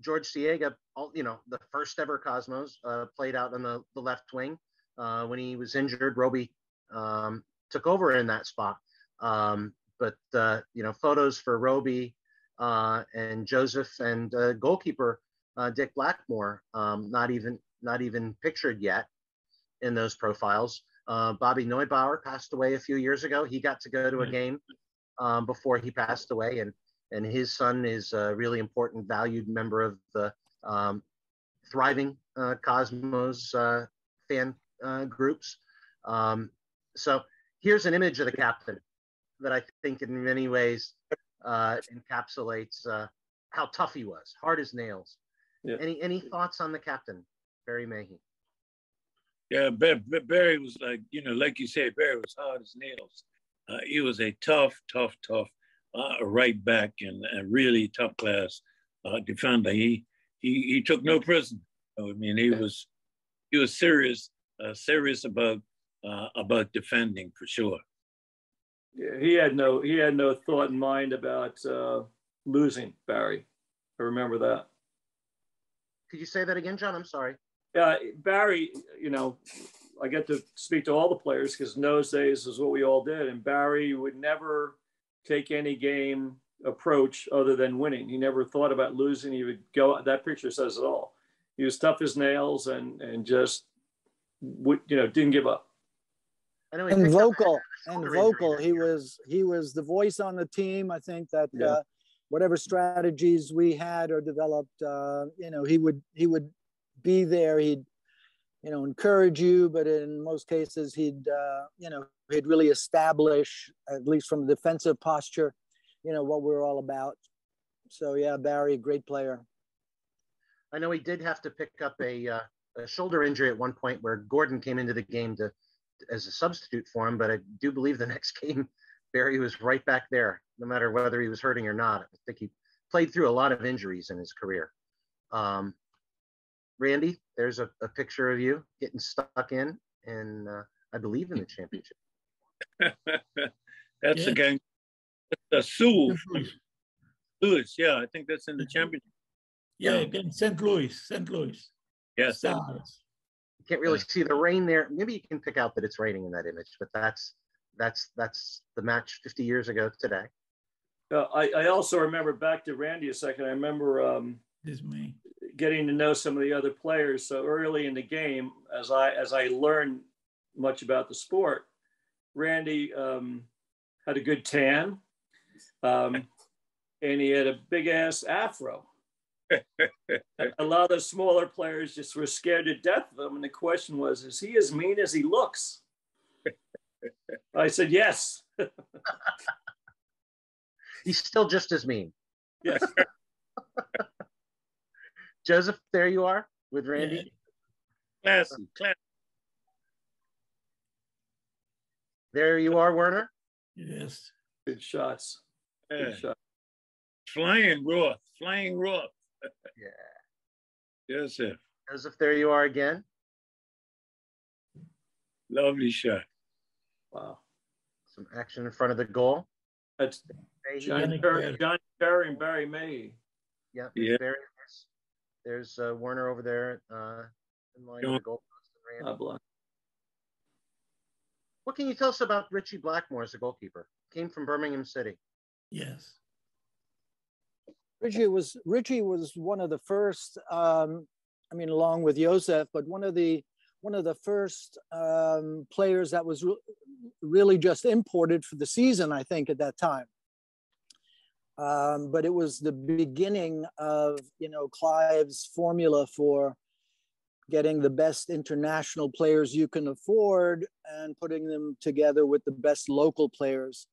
George Siega, you know, the first ever Cosmos, uh, played out on the, the left wing. Uh, when he was injured, Roby um, took over in that spot. Um, but uh, you know, photos for Roby uh, and Joseph and uh, goalkeeper uh, Dick Blackmore, um, not even not even pictured yet in those profiles. Uh, Bobby Neubauer passed away a few years ago. He got to go to a game um, before he passed away, and and his son is a really important, valued member of the um, thriving uh, Cosmos fan groups. Um, so here's an image of the captain that I think in many ways uh, encapsulates uh, how tough he was, hard as nails. Yeah. Any any thoughts on the captain, Barry Mahy? Yeah, Barry was like you know, like you said, Barry was hard as nails. Uh, he was a tough, tough, tough uh, right back and a really tough class uh, defender. He he he took no prison. I mean, he was he was serious, uh, serious about uh, about defending for sure. Yeah, he had no he had no thought in mind about uh, losing Barry. I remember that. Could you say that again, John? I'm sorry. Yeah, Barry. You know, I get to speak to all the players because in those days is what we all did, and Barry would never take any game approach other than winning. He never thought about losing. He would go. That picture says it all. He was tough as nails and and just would you know didn't give up and vocal and vocal he was he was the voice on the team i think that yeah. uh, whatever strategies we had or developed uh, you know he would he would be there he'd you know encourage you but in most cases he'd uh, you know he'd really establish at least from a defensive posture you know what we're all about so yeah barry great player i know he did have to pick up a, uh, a shoulder injury at one point where gordon came into the game to as a substitute for him, but I do believe the next game, Barry was right back there, no matter whether he was hurting or not. I think he played through a lot of injuries in his career. Um, Randy, there's a, a, picture of you getting stuck in, and uh, I believe in the championship. that's yeah. again the Sioux. Louis, yeah, I think that's in the championship. Yeah, against St. Louis, St. Louis. Yes. Stars You can't really see the rain there. Maybe you can pick out that it's raining in that image, but that's that's that's the match 50 years ago today. Uh, I, I also remember back to Randy a second. I remember um, me. Getting to know some of the other players. So early in the game, as I as I learned much about the sport, Randy um, had a good tan, um, and he had a big ass afro a lot of the smaller players just were scared to death of him. And the question was, is he as mean as he looks? I said, yes. He's still just as mean. Yes. Joseph, there you are with Randy. Classy, uh, classy. There you are, Werner. Yes. Good shots. Good yeah. shots. Flying Roth, flying Roth yeah. Yes, sir. Joseph, there you are again. Lovely shot. Wow. Some action in front of the goal. That's Johnny Perry, Johnny Perry and Barry Mahy. Yeah, yeah. Barry. There's uh, Werner over there uh, in line with the goal post. What can you tell us about Richie Blackmore as a goalkeeper? Came from Birmingham City. Yes. Richie was Richie was one of the first. Um, I mean, along with Josef, but one of the one of the first um, players that was re really just imported for the season. I think at that time. Um, but it was the beginning of you know Clive's formula for getting the best international players you can afford and putting them together with the best local players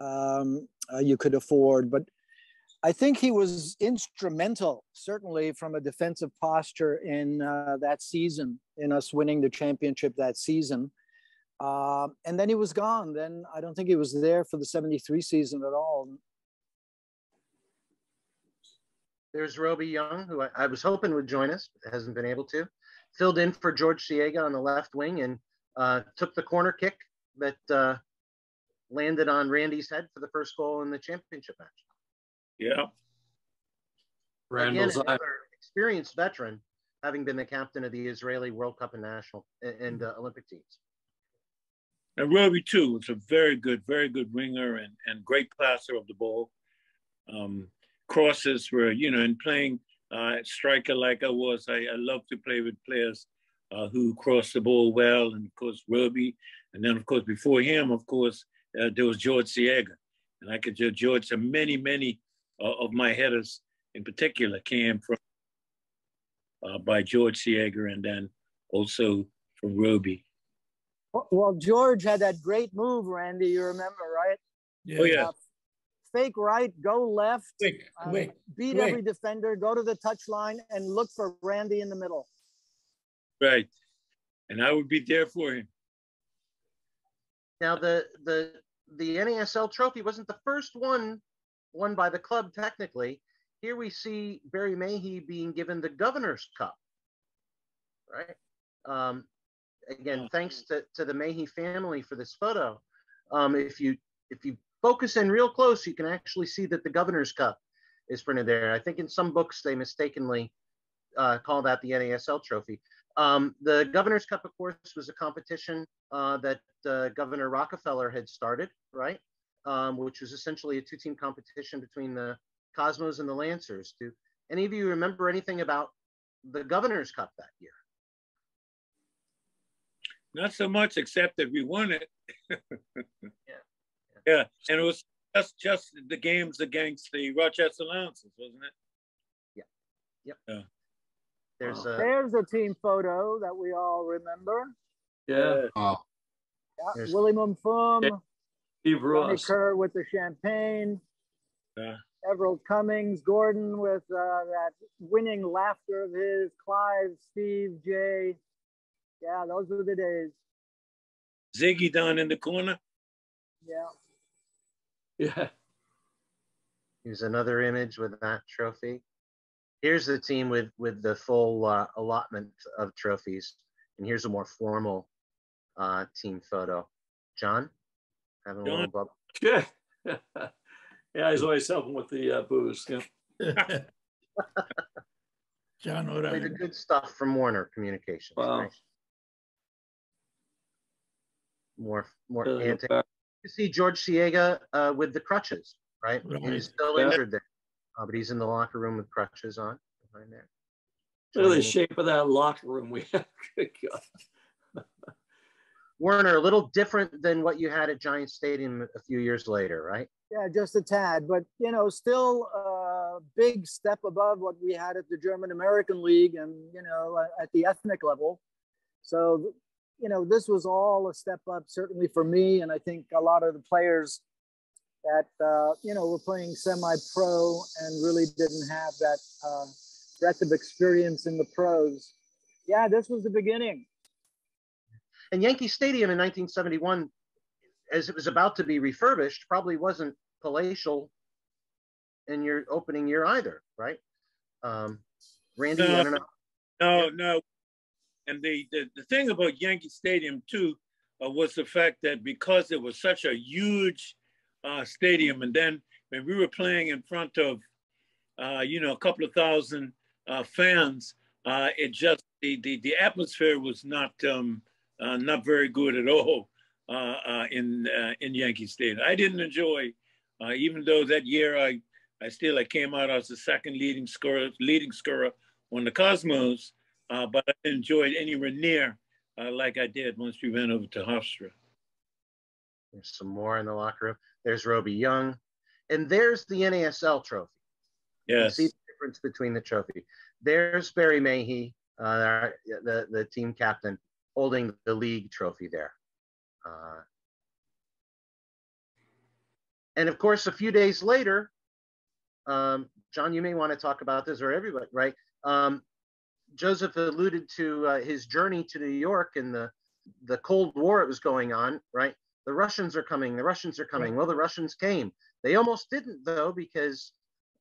um, uh, you could afford. But I think he was instrumental, certainly from a defensive posture in uh, that season, in us winning the championship that season. Uh, and then he was gone. Then I don't think he was there for the 73 season at all. There's Roby Young, who I, I was hoping would join us, but hasn't been able to. Filled in for George Siega on the left wing and uh, took the corner kick that uh, landed on Randy's head for the first goal in the championship match. Yeah. Randall's Again, another experienced veteran, having been the captain of the Israeli World Cup and national and uh, Olympic teams. And Roby too was a very good, very good winger and, and great passer of the ball. Um, crosses were, you know, and playing uh, striker like I was, I, I love to play with players uh, who cross the ball well, and of course Roby, and then of course before him, of course, uh, there was George Siega, and I could judge George. So many, many uh, of my headers in particular came from uh, by George Siega, and then also from Roby. Well, George had that great move, Randy. You remember, right? Yeah. Oh yeah. Fake right, go left, quick, uh, quick, beat quick. every defender, go to the touch line, and look for Randy in the middle. Right, and I would be there for him. Now the the the NASL trophy wasn't the first one won by the club technically. Here we see Barry Mahy being given the Governor's Cup, right? Um, again, thanks to, to the Mahy family for this photo. Um, if you if you focus in real close, you can actually see that the Governor's Cup is printed there. I think in some books they mistakenly uh, call that the NASL trophy. Um, the Governor's Cup, of course, was a competition uh, that uh, Governor Rockefeller had started, right? Um, which was essentially a two-team competition between the Cosmos and the Lancers. Do any of you remember anything about the Governor's Cup that year? Not so much, except that we won it. yeah. Yeah, and it was just just the games against the Rochester Lancers, wasn't it? Yeah. Yep. Yeah. There's a there's a team photo that we all remember. Yeah. Oh. Yeah. Willie Mfum. Yeah. Steve Ross. Kerr with the champagne. Yeah. Everald Cummings, Gordon with uh, that winning laughter of his, Clive, Steve, Jay. Yeah, those were the days. Ziggy down in the corner. Yeah. Yeah. Here's another image with that trophy. Here's the team with with the full uh, allotment of trophies, and here's a more formal uh, team photo. John, having John. a little bubble. Yeah. yeah, he's always helping with the uh, booze. Yeah. John, what the good stuff from Warner Communications. Wow. Right? More, more anti you see George Siega uh, with the crutches, right? right. He's still yeah. injured there, uh, but he's in the locker room with crutches on behind there. Look at the shape of that locker room we have. Werner, a little different than what you had at Giant Stadium a few years later, right? Yeah, just a tad, but you know, still a big step above what we had at the German American League and you know at the ethnic level. So you know, this was all a step up, certainly for me, and I think a lot of the players that uh, you know were playing semi-pro and really didn't have that uh, breadth of experience in the pros. Yeah, this was the beginning. And Yankee Stadium in 1971, as it was about to be refurbished, probably wasn't palatial in your opening year either, right? Um, Randy, no, no, no. And the, the, the thing about Yankee Stadium too uh, was the fact that because it was such a huge uh, stadium, and then when we were playing in front of, uh, you know, a couple of thousand uh, fans, uh, it just the, the the atmosphere was not um, uh, not very good at all in in Yankee Stadium. I didn't enjoy, even though that year I I still I came out as the second leading scorer, leading scorer on the Cosmos, uh, but I enjoyed anywhere near uh, like I did once we went over to Hofstra. There's some more in the locker room. There's Roby Young, and there's the NASL trophy. Yes. You see the difference between the trophy. There's Barry Mahy, uh, the the team captain, holding the league trophy there. Uh, and of course, a few days later, um, John, you may want to talk about this, or everybody, right? Um, Joseph alluded to uh, his journey to New York and the the Cold War that was going on, right? The Russians are coming. The Russians are coming. Well, the Russians came. They almost didn't though because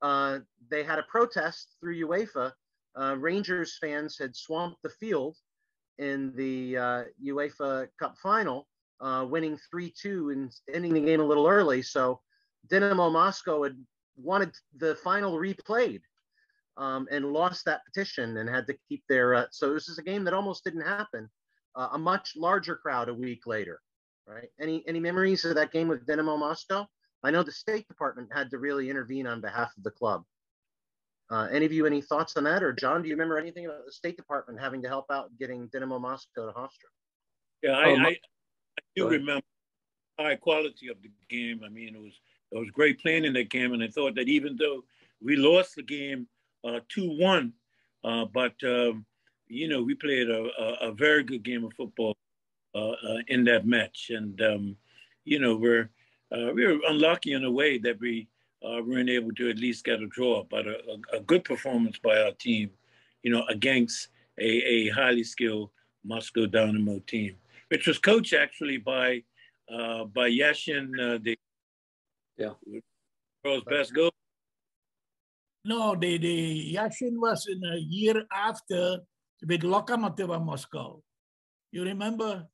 uh, they had a protest through UEFA. Uh, Rangers fans had swamped the field in the uh, UEFA Cup final, uh, winning 3-2 and ending the game a little early. So Dynamo Moscow had wanted the final replayed um, and lost that petition and had to keep their. Uh, so this is a game that almost didn't happen. Uh, a much larger crowd a week later, right? Any any memories of that game with Dynamo Moscow? I know the State Department had to really intervene on behalf of the club. Uh, any of you any thoughts on that? Or John, do you remember anything about the State Department having to help out getting Dynamo Moscow to Hofstra? Yeah, I, I, I do remember high quality of the game. I mean, it was it was great playing in that game, and I thought that even though we lost the game two one, uh, but um, you know we played a, a, a, very good game of football uh, in that match, and um, you know we're we were unlucky in a way that we weren't able to at least get a draw, but a, a, good performance by our team, you know, against a, a highly skilled Moscow Dynamo team, which was coached actually by uh, by Yashin, uh, the yeah, world's best goal no, the, the Yashin was in a year after with Lokomotiva Moscow. You remember?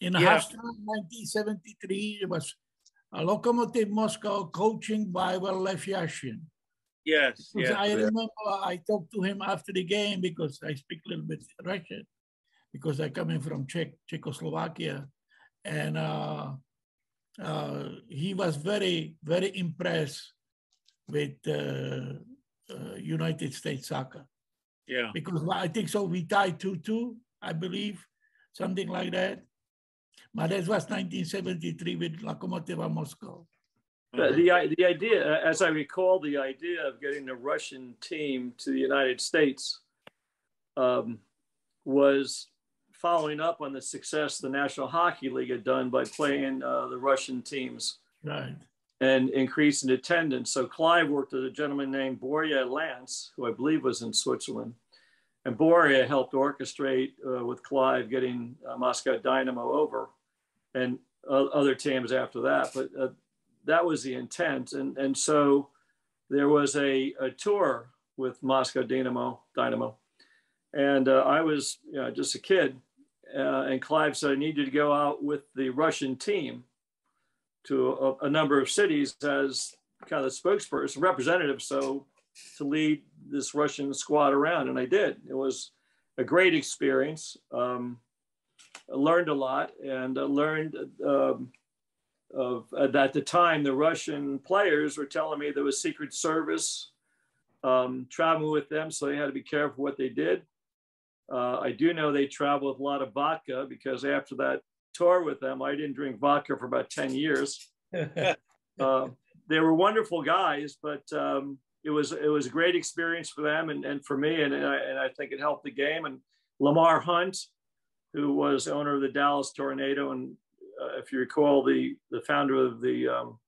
In yeah. 1973, it was a Lokomotiv Moscow coaching by Lev Yashin. Yes, yes. I remember I talked to him after the game because I speak a little bit Russian because I come in from Czech, Czechoslovakia. And uh, uh, he was very, very impressed with uh, uh, United States soccer. Yeah. Because I think so. We tied 2 2, I believe, something like that. But that was 1973 with Lokomotiv Moscow. The, the, the idea, uh, as I recall, the idea of getting the Russian team to the United States um, was following up on the success the National Hockey League had done by playing uh, the Russian teams. Right and increase in attendance. So Clive worked with a gentleman named Borja Lance, who I believe was in Switzerland. And Borja helped orchestrate uh, with Clive getting uh, Moscow Dynamo over and uh, other teams after that. But uh, that was the intent. And, and so there was a, a tour with Moscow Dynamo. Dynamo. And uh, I was you know, just a kid. Uh, and Clive said, I need you to go out with the Russian team to a, a, number of cities as kind of the spokesperson, representative, so to lead this Russian squad around, and I did. It was a great experience. Um, I learned a lot, and I learned um, of at the time the Russian players were telling me there was Secret Service um, traveling with them, so they had to be careful what they did. Uh, I do know they travel with a lot of vodka because after that tour with them. I didn't drink vodka for about 10 years. uh, they were wonderful guys, but um, it was it was a great experience for them and, and for me, and, and, I, and I think it helped the game. And Lamar Hunt, who was owner of the Dallas Tornado, and uh, if you recall, the the founder of the um,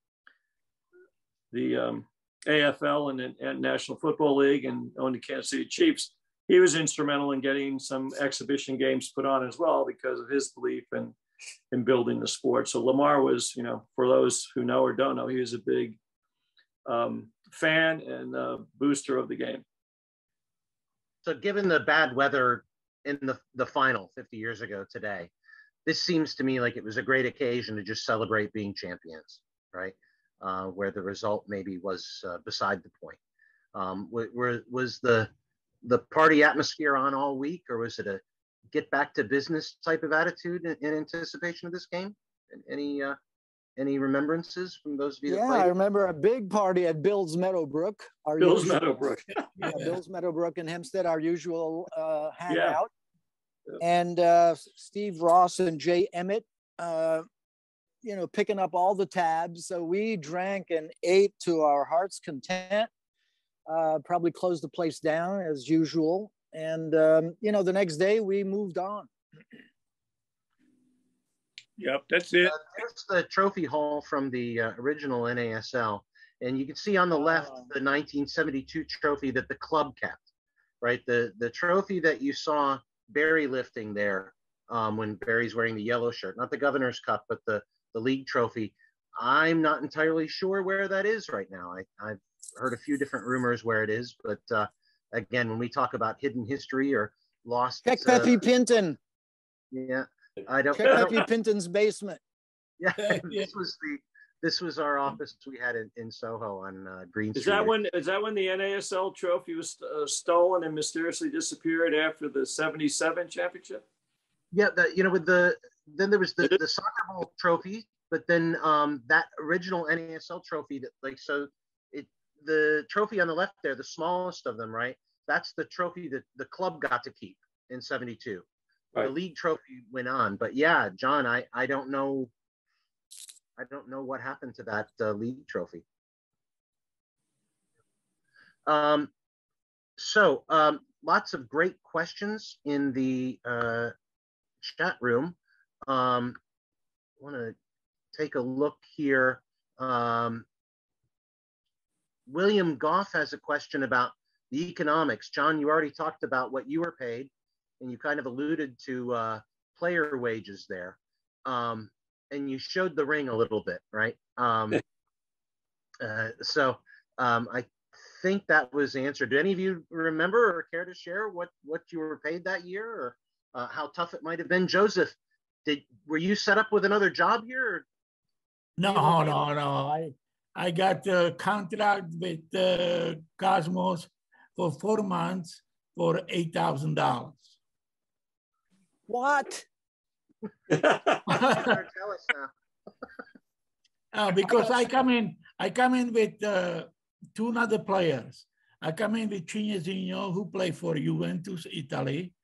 the um, AFL and, and, National Football League, and owned the Kansas City Chiefs. He was instrumental in getting some exhibition games put on as well because of his belief in in building the sport. So Lamar was, you know, for those who know or don't know, he was a big um, fan and uh, booster of the game. So, given the bad weather in the the final 50 years ago today, this seems to me like it was a great occasion to just celebrate being champions, right? Uh, where the result maybe was uh, beside the point. Um, was the the party atmosphere on all week, or was it a get back to business type of attitude in, in anticipation of this game? Any uh, any remembrances from those of you? Yeah, I remember a big party at Bill's Meadowbrook. Our Bill's usual, Meadowbrook. yeah, Bill's Meadowbrook in Hempstead, our usual uh, hangout. Yeah. And uh, Steve Ross and Jay Emmett, uh, you know, picking up all the tabs. So we drank and ate to our heart's content. Uh, probably closed the place down as usual. And, um, you know, the next day we moved on. Yep, that's it. Uh, there's the trophy hall from the uh, original NASL. And you can see on the left the 1972 trophy that the club kept, right? The, the trophy that you saw Barry lifting there um, when Barry's wearing the yellow shirt, not the governor's cup, but the, the league trophy. I'm not entirely sure where that is right now. I, I've heard a few different rumors where it is, but uh, again, when we talk about hidden history or lost. Check uh, Pepe Pinton. Yeah, I don't. Check Pepe Pinton's basement. Yeah, this was the this was our office we had in, in Soho on uh, Green Street. Is that when is that when the NASL trophy was uh, stolen and mysteriously disappeared after the '77 championship? Yeah, the, you know, with the then there was the, the soccer ball trophy, but then um, that original NASL trophy that like so it the trophy on the left there, the smallest of them, right? That's the trophy that the club got to keep in '72. Right. The league trophy went on, but yeah, John, I I don't know I don't know what happened to that uh, league trophy. Um, so um, lots of great questions in the uh, chat room. Um, I want to take a look here. Um, William Goff has a question about the economics. John, you already talked about what you were paid, and you kind of alluded to uh, player wages there. Um, and you showed the ring a little bit, right? Um, uh, so um, I think that was answered. Do any of you remember or care to share what what you were paid that year, or uh, how tough it might have been? Joseph, did were you set up with another job here? Or? No, no, no. I I got a contract with uh, Cosmos for four months for eight thousand dollars. What? uh, because I come in, I come in with uh, two other players. I come in with Cinesinho, who play for Juventus Italy,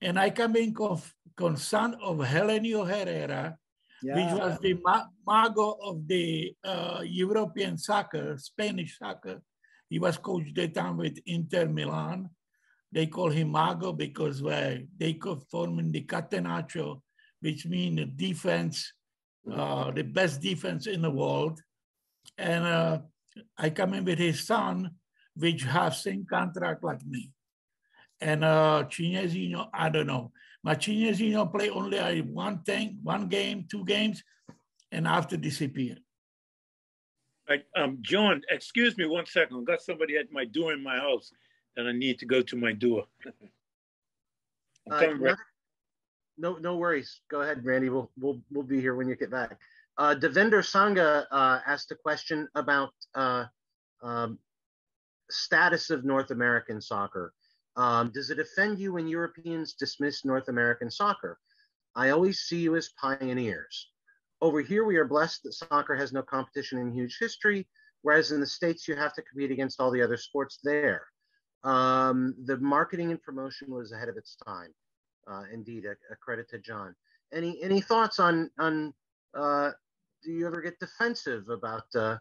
and I come in con, con son of Helenio Herrera, yeah. which was the ma mago of the uh, European soccer, Spanish soccer. He was coached that time with Inter Milan. They call him Mago because uh, they could form in the Catenaccio which means defense, uh, the best defense in the world. And uh, I come in with his son, which has same contract like me. And uh, Cinesinho, I don't know. My know, play only one thing, one game, two games, and after disappear. Right, um, John, excuse me one second. I've got somebody at my door in my house, and I need to go to my door. uh, no, no worries. Go ahead, Randy. We'll we'll we'll be here when you get back. Uh, Devender Sangha uh, asked a question about uh, um, status of North American soccer. Um, does it offend you when Europeans dismiss North American soccer? I always see you as pioneers. Over here, we are blessed that soccer has no competition in huge history, whereas in the States, you have to compete against all the other sports there. Um, the marketing and promotion was ahead of its time uh, indeed, a, a, credit to John. Any any thoughts on on uh, do you ever get defensive about uh,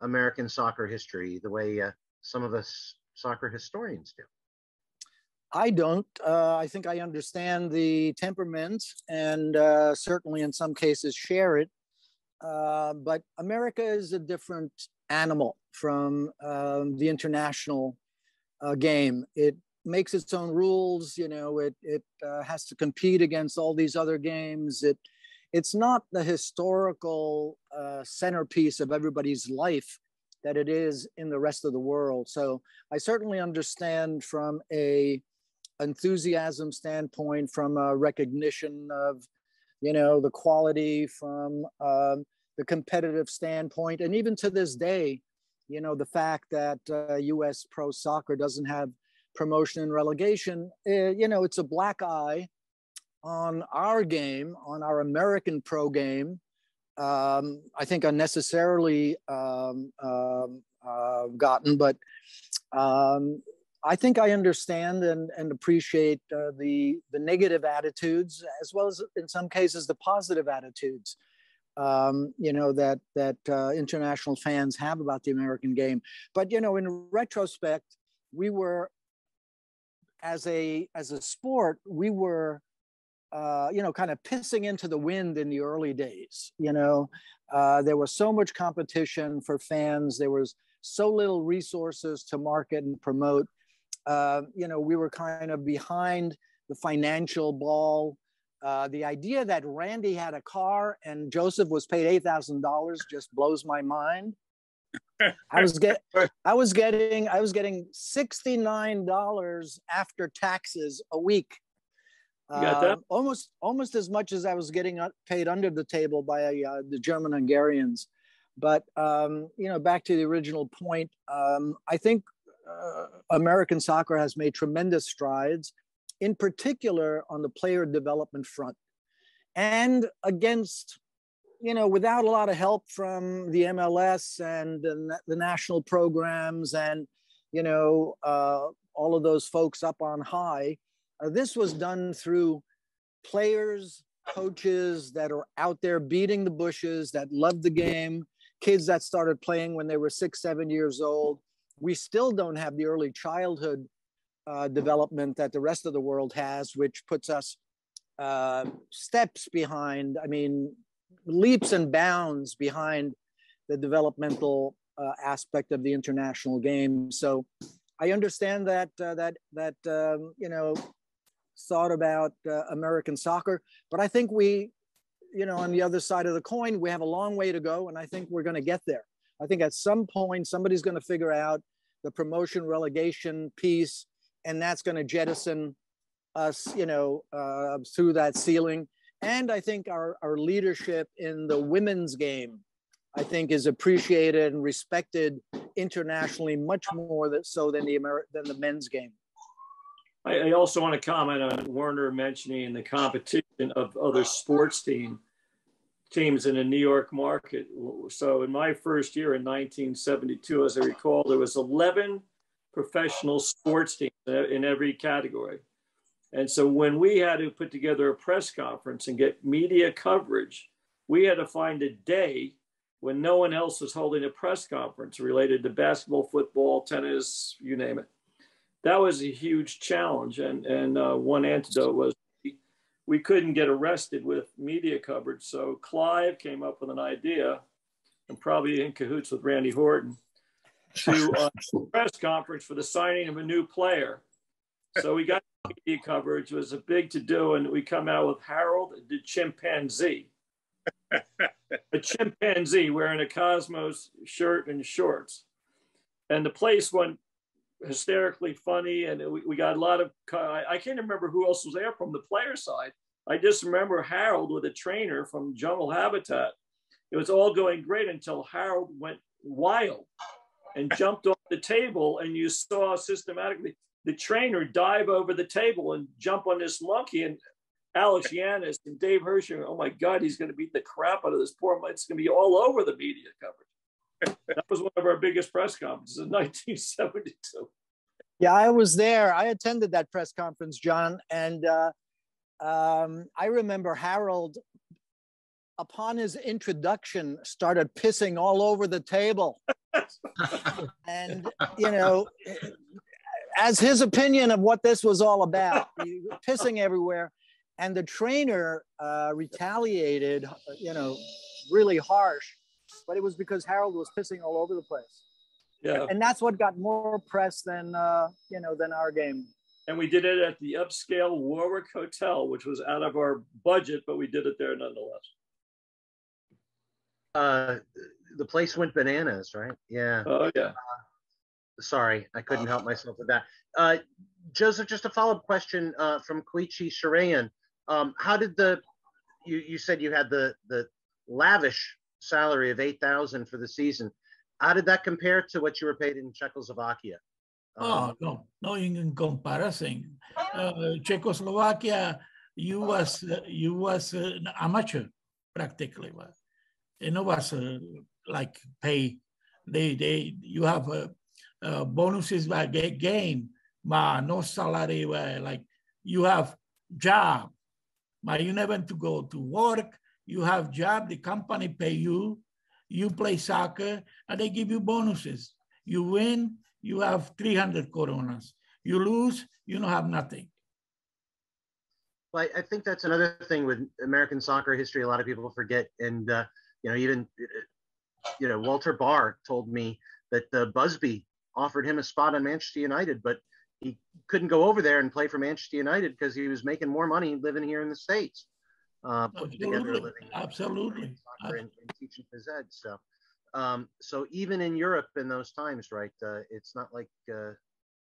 American soccer history the way uh, some of us soccer historians do? I don't. Uh, I think I understand the temperament and uh, certainly in some cases share it. but America is a different animal from um, the international game. It makes its own rules. You know, it it uh, has to compete against all these other games. It it's not the historical uh, centerpiece of everybody's life that it is in the rest of the world. So I certainly understand from a enthusiasm standpoint, from a recognition of, you know, the quality, from um, the competitive standpoint, and even to this day, you know, the fact that uh, U.S. pro soccer doesn't have promotion and relegation, uh, you know, it's a black eye on our game, on our American pro game, um, I think unnecessarily um, um, uh, gotten, but um, I think I understand and, and appreciate uh, the, the negative attitudes as well as in some cases the positive attitudes. Um, you know that that uh, international fans have about the American game, but you know in retrospect, we were as a as a sport we were uh, you know kind of pissing into the wind in the early days. You know uh, there was so much competition for fans. There was so little resources to market and promote. Uh, you know, we were kind of behind the financial ball. Uh, the idea that Randy had a car and Josef was paid eight thousand dollars just blows my mind. I was get I was getting I was getting sixty nine dollars after taxes a week. Uh, almost almost as much as I was getting paid under the table by uh, the German Hungarians. But um, you know, back to the original point, um, I think American soccer has made tremendous strides, in particular on the player development front, and against, you know, without a lot of help from the MLS and the, the national programs and, you know, uh, all of those folks up on high. Uh, this was done through players, coaches that are out there beating the bushes, that love the game, kids that started playing when they were six, seven years old. We still don't have the early childhood uh, development that the rest of the world has, which puts us uh, steps behind, I mean, leaps and bounds behind the developmental uh, aspect of the international game. So I understand that, uh, that, that um, you know, thought about uh, American soccer, but I think we you know, on the other side of the coin, we have a long way to go, and I think we're going to get there. I think at some point somebody's going to figure out the promotion relegation piece, and that's going to jettison us, you know, uh, through that ceiling. And I think our, our leadership in the women's game, I think, is appreciated and respected internationally much more so than the Amer- than the men's game. I, I also want to comment on Werner mentioning the competition of other sports team teams in the New York market. So in my first year in 1972, as I recall, there was 11 professional sports teams in every category. And so when we had to put together a press conference and get media coverage, we had to find a day when no one else was holding a press conference related to basketball, football, tennis, you name it that was a huge challenge. And, and uh, one antidote was we couldn't get arrested with media coverage. So Clive came up with an idea, and probably in cahoots with Randy Horton, to uh, press conference for the signing of a new player. So we got media coverage. It was a big to do, and we come out with Harold the chimpanzee. a chimpanzee wearing a Cosmos shirt and shorts. And the place went hysterically funny, and we, we got a lot of. I can't remember who else was there from the player side. I just remember Harold with a trainer from Jungle Habitat. It was all going great until Harold went wild and jumped off the table, and you saw systematically the trainer dive over the table and jump on this monkey. And Alex Yannis and Dave Hershinger, oh my God, he's going to beat the crap out of this poor. It's going to be all over the media coverage that was one of our biggest press conferences in 1972. Yeah, I was there. I attended that press conference, John, and uh, um, I remember Harold, upon his introduction, started pissing all over the table, and you know, as his opinion of what this was all about, pissing everywhere, and the trainer uh, retaliated, you know, really harsh but it was because Harold was pissing all over the place. Yeah. And that's what got more press than uh, you know than our game. And we did it at the upscale Warwick Hotel, which was out of our budget, but we did it there nonetheless. Uh, the place went bananas, right? Yeah. Oh yeah. Uh, sorry, I couldn't help myself with that. Uh, Josef, just a follow-up question uh, from Koichi Shirayan. Um, how did the you you said you had the the lavish salary of 8000 for the season. How did that compare to what you were paid in Czechoslovakia? Um, oh, no, no in comparison. Uh, Czechoslovakia, you was, uh, you was uh, amateur practically. you know what's uh, like pay. They they you have uh, uh, bonuses by game, but no salary. Where like you have job, but you never to go to work. You have job. The company pay you. You play soccer, and they give you bonuses. You win, you have 300 coronas. You lose, you don't have nothing. Well, I think that's another thing with American soccer history. A lot of people forget, and uh, you know, even you know, Walter Barr told me that uh, Busby offered him a spot on Manchester United, but he couldn't go over there and play for Manchester United because he was making more money living here in the states, uh, putting together a living. Absolutely. Soccer and, and teaching phys ed. So, um, so even in Europe in those times, right? Uh, it's not like uh,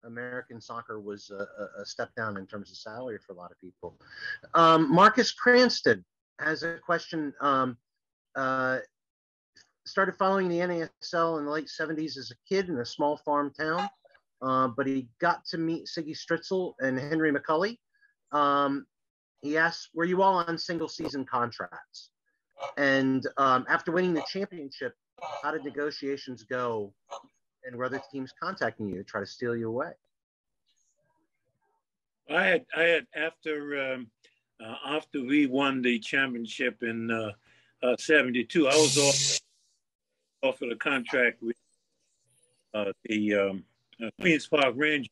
American soccer was a, a, step down in terms of salary for a lot of people. Um, Marcus Cranston has a question. Um, uh, started following the NASL in the late 70s as a kid in a small farm town, uh, but he got to meet Siggy Stritzl and Henry McCully. Um, asked, Were you all on single season contracts? And um, after winning the championship, how did negotiations go and were other teams contacting you to try to steal you away? I had, I had after um, uh, after we won the championship in uh, uh, '72, I was off, offered a contract with uh, the um, uh, Queens Park Rangers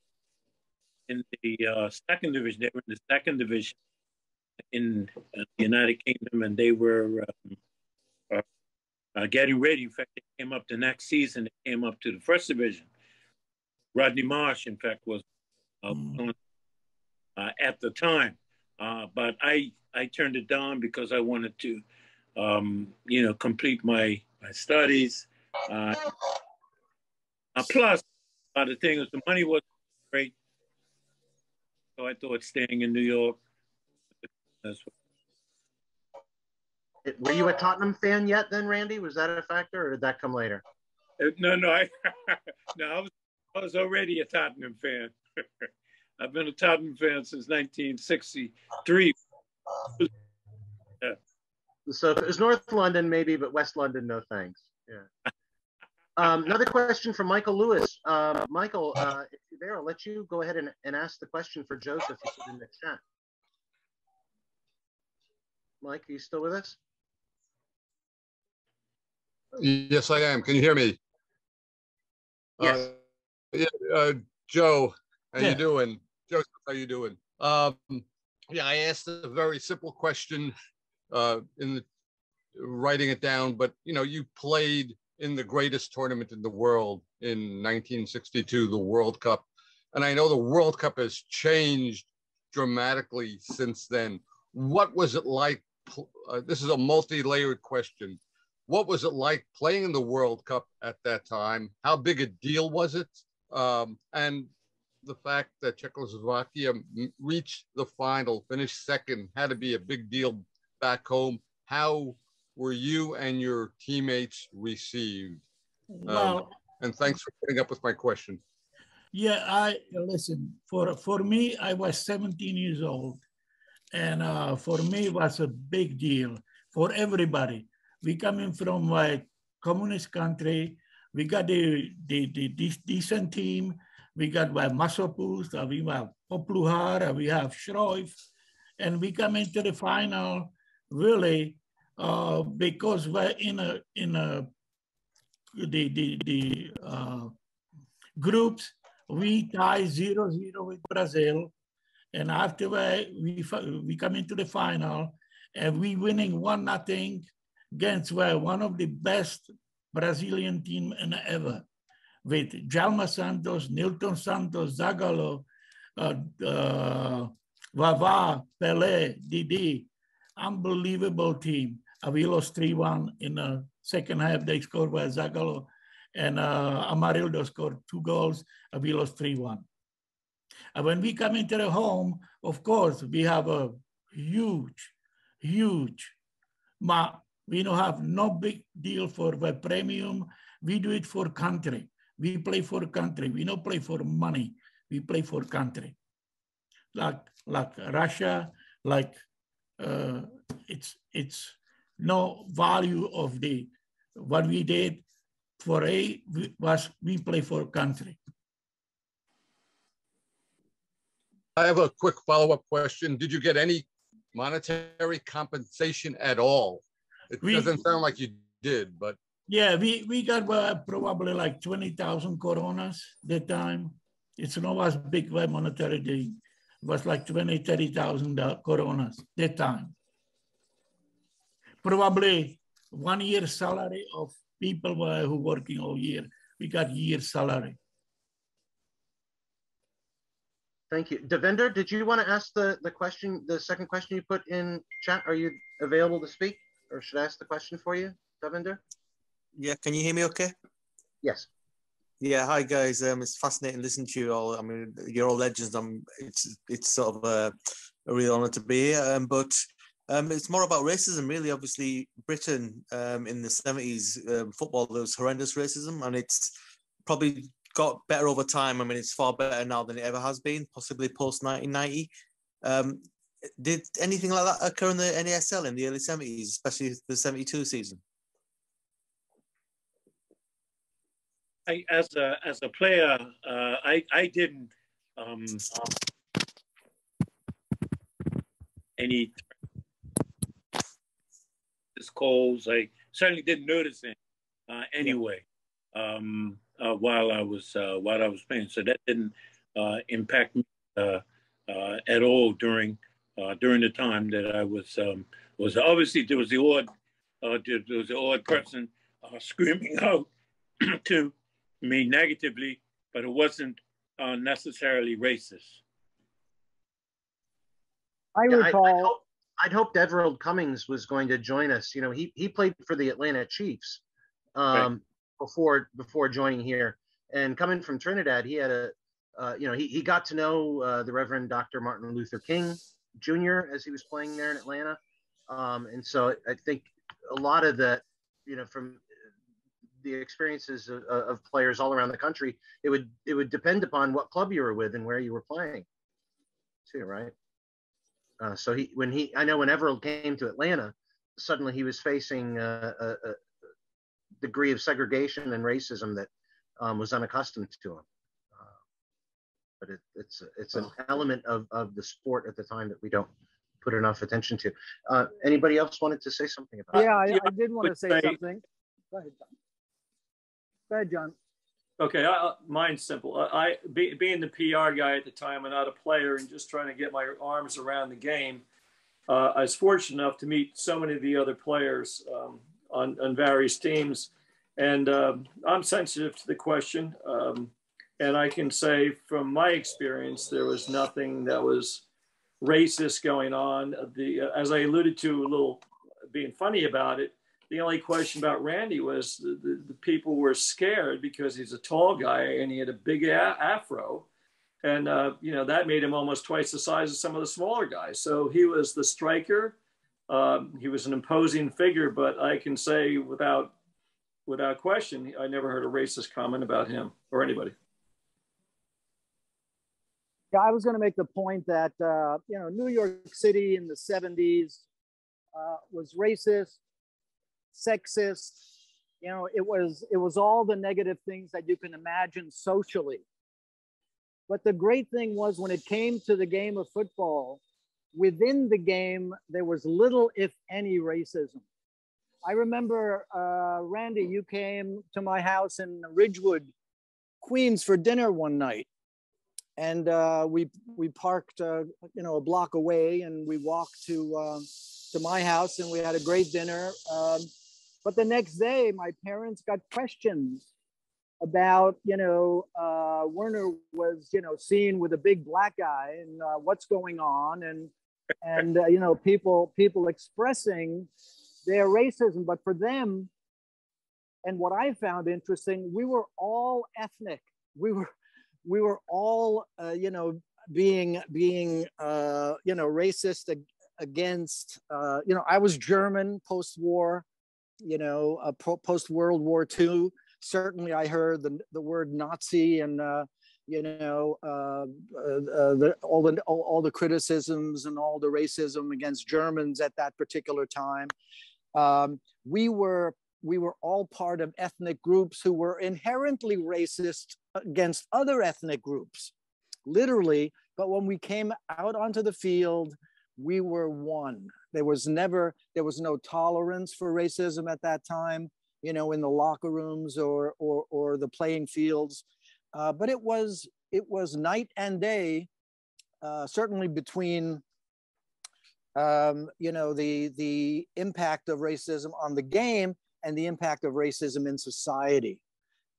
in the uh, second division. They were in the second division in the United Kingdom, and they were um, uh, getting ready. In fact, they came up the next season. They came up to the first division. Rodney Marsh, in fact, was uh, mm. uh, at the time, uh, but I I turned it down because I wanted to, um, you know, complete my my studies. Uh, uh, plus, the thing is, the money wasn't great, so I thought staying in New York. That's what were you a Tottenham fan yet then, Randy? Was that a factor or did that come later? Uh, no, no, I, no, I was, I was already a Tottenham fan. I've been a Tottenham fan since 1963. Yeah. So if it was North London, maybe, but West London, no thanks. Yeah. Um, another question from Michael Lewis. Um, Michael, uh, if you're there, I'll let you go ahead and, and ask the question for Josef. You put in the chat. Mike, are you still with us? Yes, I am. Can you hear me? Yes. Uh, yeah, uh, Joe, how yeah. you doing? Josef, how you doing? Um, yeah, I asked a very simple question uh, in the, writing it down, but you know, you played in the greatest tournament in the world in 1962, the World Cup, and I know the World Cup has changed dramatically since then. What was it like? Uh, this is a multi-layered question what was it like playing in the World Cup at that time? How big a deal was it? Um, and the fact that Czechoslovakia reached the final, finished second, had to be a big deal back home. How were you and your teammates received? Well, um, and thanks for putting up with my question. Yeah, I listen. For for me, I was 17 years old, and uh, for me, it was a big deal for everybody we coming from a communist country. We got the, the, the, the decent team. We got uh, Masopust, uh, we have Popluhar, uh, we have Schrojf, and we come into the final really uh, because we're in a in a the the the uh, groups. We tie zero zero with Brazil, and after we we come into the final, and we winning one nothing against were one of the best Brazilian team in ever with Djalma Santos, Nilton Santos, Zagallo, uh, uh, Vava, Pelé, Didi, unbelievable team. Uh, we lost 3-1 in the second half. They scored by Zagallo and uh, Amarildo scored two goals. Uh, we lost 3-1. And when we come into the home, of course, we have a huge, huge, ma we don't have no big deal for the premium. We do it for country. We play for country. We don't play for money. We play for country. Like like Russia, like uh, it's it's no value of the what we did for A was we play for country. I have a quick follow-up question. Did you get any monetary compensation at all? It We- doesn't sound like you did, but Yeah, we, we got uh, probably like 20,000 coronas that time. It's not as big by monetary gain. It was like 20, 30,000 uh, coronas that time. Probably one year salary of people were who working all year. We got year salary. Thank you. Devender, did you want to ask the, the question, the second question you put in chat? Are you available to speak? Or should I ask the question for you, Devender? Yeah, can you hear me okay? Yes. Yeah, hi guys. Um, it's fascinating listening to you all. I mean, you're all legends. I'm. It's it's sort of a, a real honor to be here. Um, but um, it's more about racism, really. Obviously, Britain um, in the seventies um, football there was horrendous racism, and it's probably got better over time. I mean, it's far better now than it ever has been, possibly post nineteen ninety. Um, did anything like that occur in the NASL in the early seventies, especially the seventy two season? I, as a as a player, uh, I I didn't um, any this calls. I certainly didn't notice it uh, anyway um, uh, while I was uh, while I was playing. So that didn't uh, impact me uh, uh, at all during during the time that I was um, was obviously there was the odd there was the odd person screaming out to me negatively, but it wasn't uh, necessarily racist. I Yeah, I, recall. I'd, hoped, I'd hoped Everald Cummings was going to join us. You know, he he played for the Atlanta Chiefs um, before before joining here, and coming from Trinidad, he had a uh, you know he he got to know uh, the Reverend Dr. Martin Luther King Jr. as he was playing there in Atlanta, um, and so I think a lot of that, you know, from the experiences of, of players all around the country, it would it would depend upon what club you were with and where you were playing, too, right? Uh, so he, when he, I know when Everald came to Atlanta, suddenly he was facing uh, a, degree of segregation and racism that um, was unaccustomed to him. Uh, but it, it's it's an element of, of the sport at the time that we don't put enough attention to. Uh, anybody else wanted to say something about? Yeah, I, yeah, I did want to say say- something. Go ahead, John. Go ahead, John. Okay, I, mine's simple. I, I be, being the PR guy at the time and not a player, and just trying to get my arms around the game. Uh, I was fortunate enough to meet so many of the other players um, on, on various teams, and um, I'm sensitive to the question. Um, and I can say from my experience, there was nothing that was racist going on. The as I alluded to a little, being funny about it, the only question about Randy was the, the, the people were scared because he's a tall guy and he had a big a- afro. And, uh, you know, that made him almost twice the size of some of the smaller guys. So he was the striker. Um, he was an imposing figure, but I can say without, without question, I never heard a racist comment about him or anybody. Yeah, I was going to make the point that uh, you know New York City in the '70s uh, was racist, sexist. You know, it was it was all the negative things that you can imagine socially. But the great thing was when it came to the game of football, within the game there was little, if any, racism. I remember, uh, Randy, you came to my house in Ridgewood, Queens, for dinner one night. And uh, we we parked uh, you know a block away and we walked to um, to my house and we had a great dinner um, but the next day my parents got questions about you know uh, werner was you know seen with a big black guy and uh, what's going on and and uh, you know people people expressing their racism but for them and what i found interesting we were all ethnic. We were we were all uh, you know being being uh, you know racist ag- against uh, you know i was german post-war you know uh, po- post-world war ii certainly i heard the, the word nazi and uh, you know uh, uh, the, all the all, all the criticisms and all the racism against germans at that particular time um, we were we were all part of ethnic groups who were inherently racist against other ethnic groups, literally. But when we came out onto the field, we were one. There was never, there was no tolerance for racism at that time, you know, in the locker rooms or or, or the playing fields. Uh, but it was it was night and day, uh, certainly between um, you know, the, the impact of racism on the game and the impact of racism in society.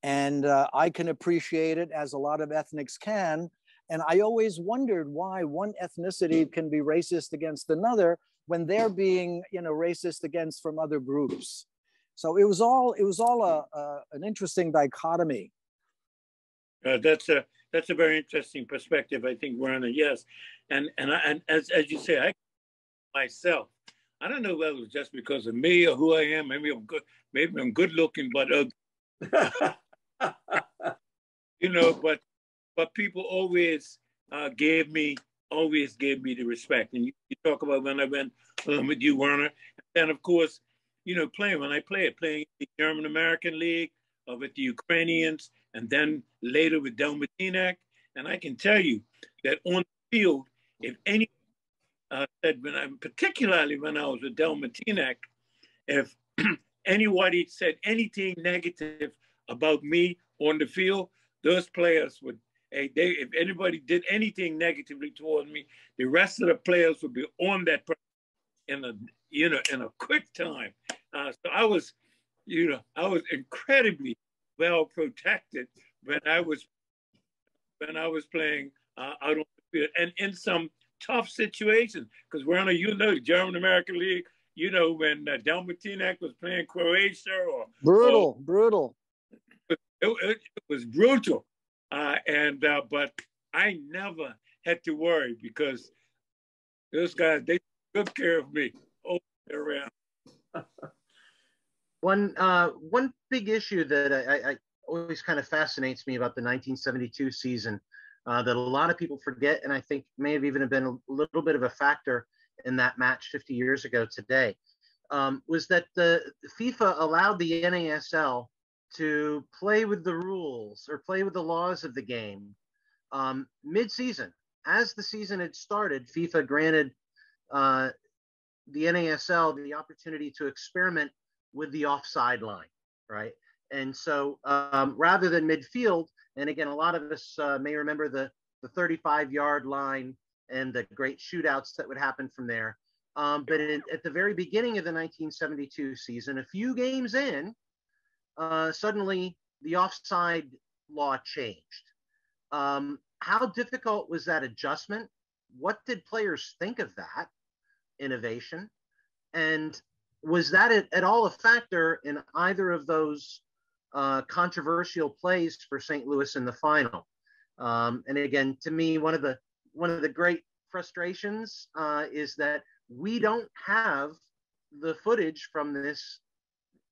And uh, I can appreciate it as a lot of ethnics can. And I always wondered why one ethnicity can be racist against another when they're being, you know, racist against from other groups. So it was all it was all a, a an interesting dichotomy. Uh, that's a that's a very interesting perspective, I think, Werner. Yes, and and I, and as as you say, I myself. I don't know whether it was just because of me or who I am. Maybe I'm good. Maybe I'm good looking, but uh, you know, but but people always uh, gave me always gave me the respect. And you, you talk about when I went um, with you, Werner, and of course, you know, playing when I played, playing the German American League or with the Ukrainians, and then later with Dalmatinac. And I can tell you that on the field, if any uh, said when I'm, particularly when I was with Dalmatinac, if anybody said anything negative about me on the field, those players would. Hey, they, if anybody did anything negatively towards me, the rest of the players would be on that in a you know in a quick time. Uh, so I was, you know, I was incredibly well protected when I was when I was playing uh, out on the field, and in some tough situations because we're on a, you know, German American League. You know, when uh, Dalmatinac was playing Croatia or brutal, or, brutal. It, it, it was brutal, uh, and uh, but I never had to worry because those guys they took care of me all around. one uh, one big issue that I, I always kind of fascinates me about the 1972 season uh, that a lot of people forget, and I think may have even been a little bit of a factor in that match 50 years ago today, um, was that the FIFA allowed the NASL to play with the rules or play with the laws of the game um, mid-season. As the season had started, FIFA granted uh, the NASL the opportunity to experiment with the offside line, right? And so um, rather than midfield, and again, a lot of us uh, may remember the, the 35 yard line and the great shootouts that would happen from there. Um, but in, at the very beginning of the 1972 season, a few games in, uh, suddenly the offside law changed. Um, how difficult was that adjustment? What did players think of that innovation? And was that at, at all a factor in either of those uh, controversial plays for St. Louis in the final. Um, and again, to me, one of the one of the great frustrations uh, is that we don't have the footage from this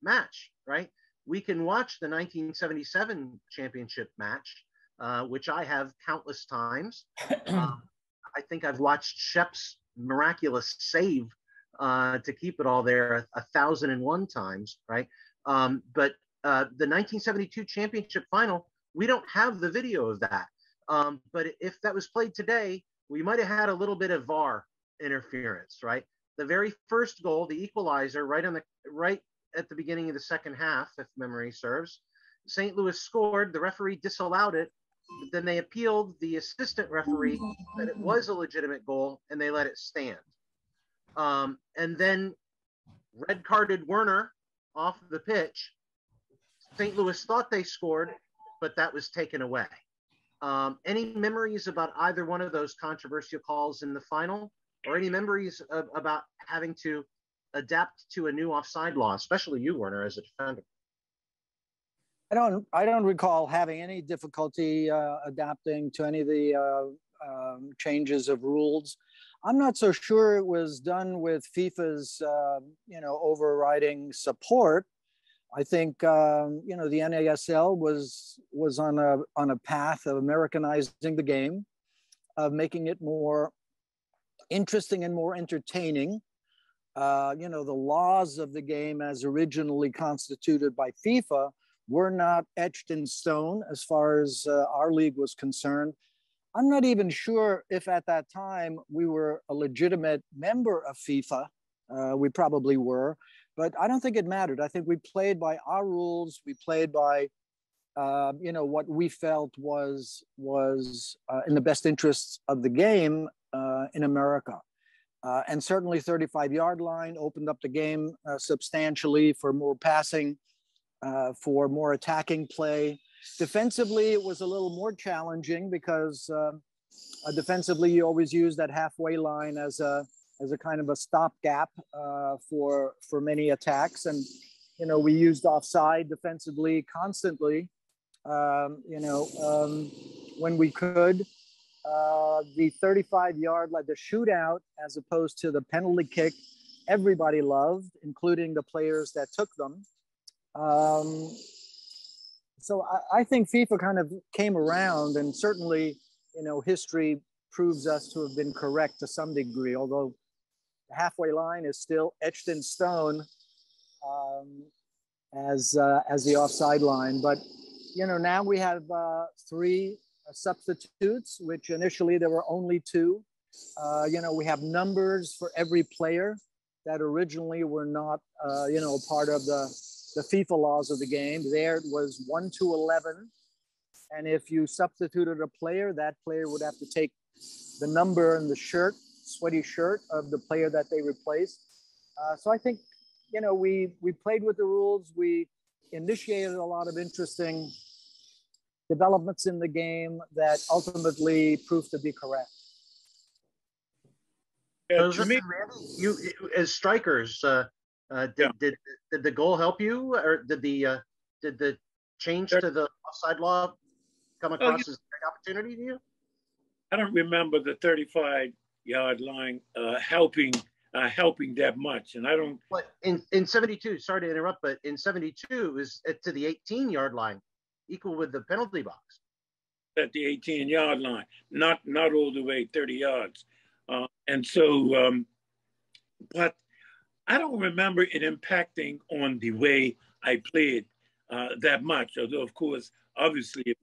match. Right? We can watch the 1977 championship match, uh, which I have countless times. Um, I think I've watched Shep's miraculous save uh, to keep it all there a, a thousand and one times, right? Um, but uh, the 1972 championship final, we don't have the video of that. Um, but if that was played today, we might have had a little bit of VAR interference, right? The very first goal, the equalizer, right on the right at the beginning of the second half, if memory serves, St. Louis scored. The referee disallowed it. But then they appealed the assistant referee that it was a legitimate goal, and they let it stand. Um, and then red carded Werner off the pitch St. Louis thought they scored, but that was taken away. Um, any memories about either one of those controversial calls in the final, or any memories of, about having to adapt to a new offside law, especially you, Werner, as a defender? I don't. I don't recall having any difficulty uh, adapting to any of the uh, um, changes of rules. I'm not so sure it was done with FIFA's, uh, you know, overriding support. I think um, you know the NASL was was on a on a path of Americanizing the game, of making it more interesting and more entertaining. uh, you know, the laws of the game as originally constituted by FIFA were not etched in stone as far as uh, our league was concerned. I'm not even sure if at that time we were a legitimate member of FIFA. Uh, we probably were, but I don't think it mattered. I think we played by our rules. We played by, uh, you know, what we felt was was uh, in the best interests of the game uh, in America. Uh, and certainly 35 yard line opened up the game uh, substantially for more passing, for more attacking play. Defensively, it was a little more challenging because uh, uh, defensively, you always use that halfway line as a as a kind of a stopgap uh, for for many attacks, and you know we used offside defensively constantly. Um, you know um, when we could. Uh, the 35 yard like the shootout as opposed to the penalty kick everybody loved including the players that took them um, so I, I, think FIFA kind of came around, and certainly, you know, history proves us to have been correct to some degree. Although halfway line is still etched in stone um, as uh, as the offside line. But you know, now we have uh, three uh, substitutes, which initially there were only two. Uh, you know, we have numbers for every player that originally were not, uh, you know, part of the the FIFA laws of the game. There it was 1 to 11. And if you substituted a player, that player would have to take the number and the shirt, sweaty shirt of the player that they replaced. Uh, so I think, you know, we, we played with the rules. We initiated a lot of interesting developments in the game that ultimately proved to be correct. Yeah, me, you as strikers, uh, uh, did, yeah. did did the goal help you, or did the uh, did the change to the offside law come oh, across oh, you, as a big opportunity to you? I don't remember the 35 yard line uh, helping uh, helping that much, and I don't. But in in 72, sorry to interrupt, but in 72 is to the 18 yard line, equal with the penalty box. At the 18 yard line, not not all the way 30 yards, uh, and so. Um, but I don't remember it impacting on the way I played uh, that much. Although, of course, obviously, if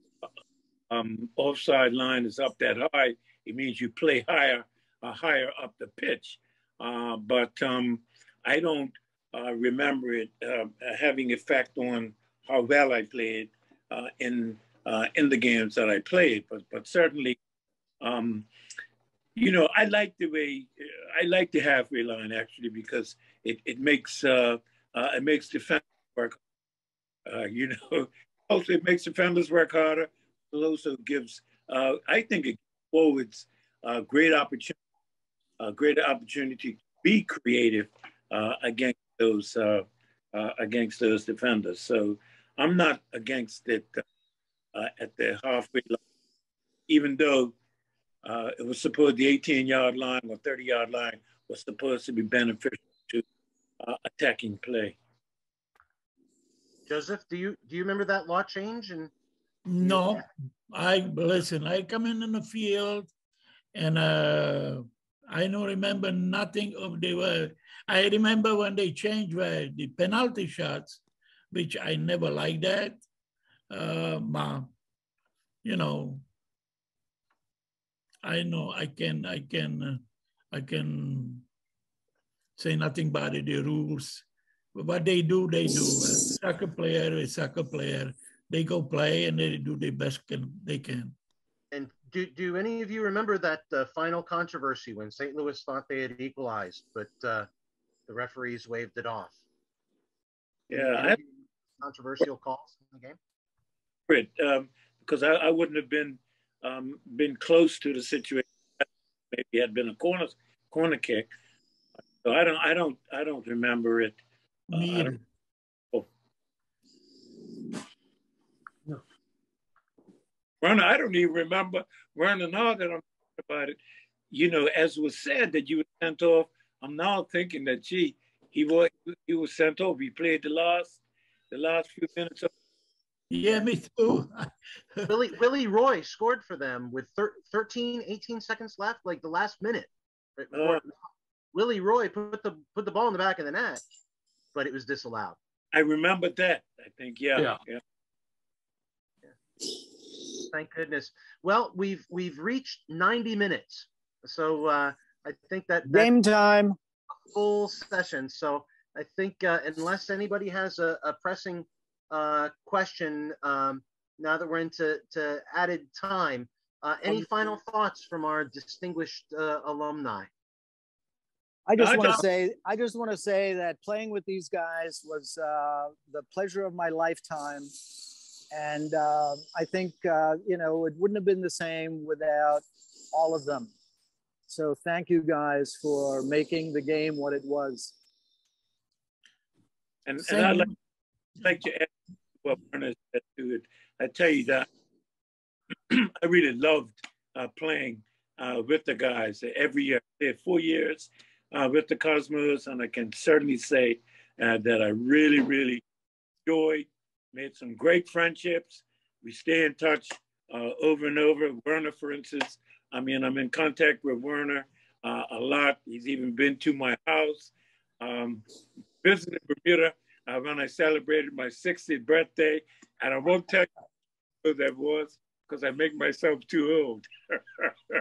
um, offside line is up that high, it means you play higher, uh, higher up the pitch. Uh, but um, I don't uh, remember it uh, having effect on how well I played in in the games that I played. But but certainly. Um, you know, I like the way I like the halfway line actually because it, it makes uh, uh, it makes defenders work. Uh, you know, also it makes defenders work harder. It also gives I think it forwards great opportunity, uh, great opportunity to be creative uh, against those uh, uh, against those defenders. So I'm not against it uh, at the halfway line, even though uh, it was supposed the 18 yard line or 30 yard line was supposed to be beneficial to uh, attacking play. Josef, do you do you remember that law change? And no, I listen. I come in in the field, and uh, I don't remember nothing of the. Uh, I remember when they changed uh, the penalty shots, which I never liked that. Um, you know, I know I can I can uh, I can say nothing about it, the rules. But what they do, they do. A soccer player is soccer player. They go play and they do the best can they can. And do, do any of you remember that uh, final controversy when St. Louis thought they had equalized, but uh, the referees waved it off? Yeah, controversial calls in the game. Great, um, because I, I wouldn't have been um, been close to the situation. Maybe had been a corner corner kick. So I don't I don't I don't remember it. Uh, I don't, oh. No. Werner, I don't even remember Werner now that I'm talking about it. You know, as was said that you were sent off, I'm now thinking that gee, he was he was sent off. He played the last the last few minutes of yeah, me too. Willie, Willie Roy scored for them with thir- 13, 18 seconds left, like the last minute. Uh, Willie Roy put the put the ball in the back of the net, but it was disallowed. I remember that. I think, yeah. Yeah. yeah. Thank goodness. Well, we've we've reached 90 minutes, so uh, I think that that's Game time. a full session. So I think uh, unless anybody has a, a pressing uh, question, um, now that we're into to added time, uh, any final thoughts from our distinguished uh, alumni? I just want to say, I just want to say that playing with these guys was uh, the pleasure of my lifetime, and uh, I think uh, you know it wouldn't have been the same without all of them. So thank you guys for making the game what it was. And, and I'd like, like to add what Werner said to it. I tell you that I really loved uh, playing uh, with the guys every year. Four years uh, with the Cosmos, and I can certainly say uh, that I really, really enjoyed, made some great friendships. We stay in touch uh, over and over. Werner, for instance, I mean, I'm in contact with Werner uh, a lot. He's even been to my house. Um, visited Bermuda uh, when I celebrated my 60th birthday, and I won't tell you who that was because I make myself too old.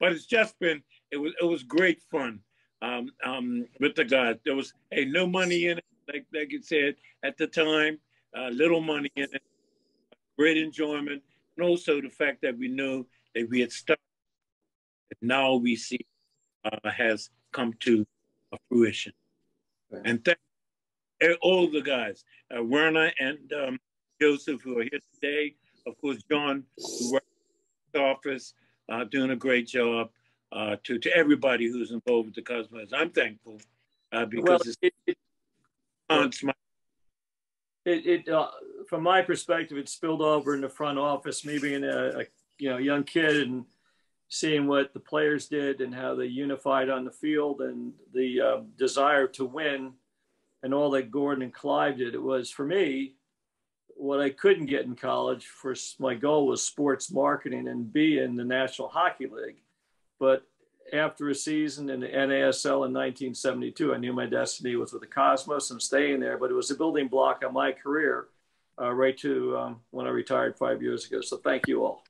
but it's just been it was it was great fun um, um, with the guys. There was hey no money in it, like like you said at the time, uh, little money in it, great enjoyment, and also the fact that we knew that we had started. Now we see uh, has come to a fruition. And thank all the guys, uh, Werner and um, Josef, who are here today. Of course, John, who works in the office, uh, doing a great job. Uh, to to everybody who's involved with the Cosmos, I'm thankful uh, because Well, it's it, it, it's my it, it uh, from my perspective, it spilled over in the front office. Me being a, a you know young kid and seeing what the players did and how they unified on the field and the uh, desire to win and all that Gordon and Clive did. It was for me what I couldn't get in college. For my goal was sports marketing and be in the National Hockey League, but after a season in the NASL in 1972, I knew my destiny was with the Cosmos and staying there. But it was a building block on my career, uh, right to um, when I retired five years ago. So thank you all.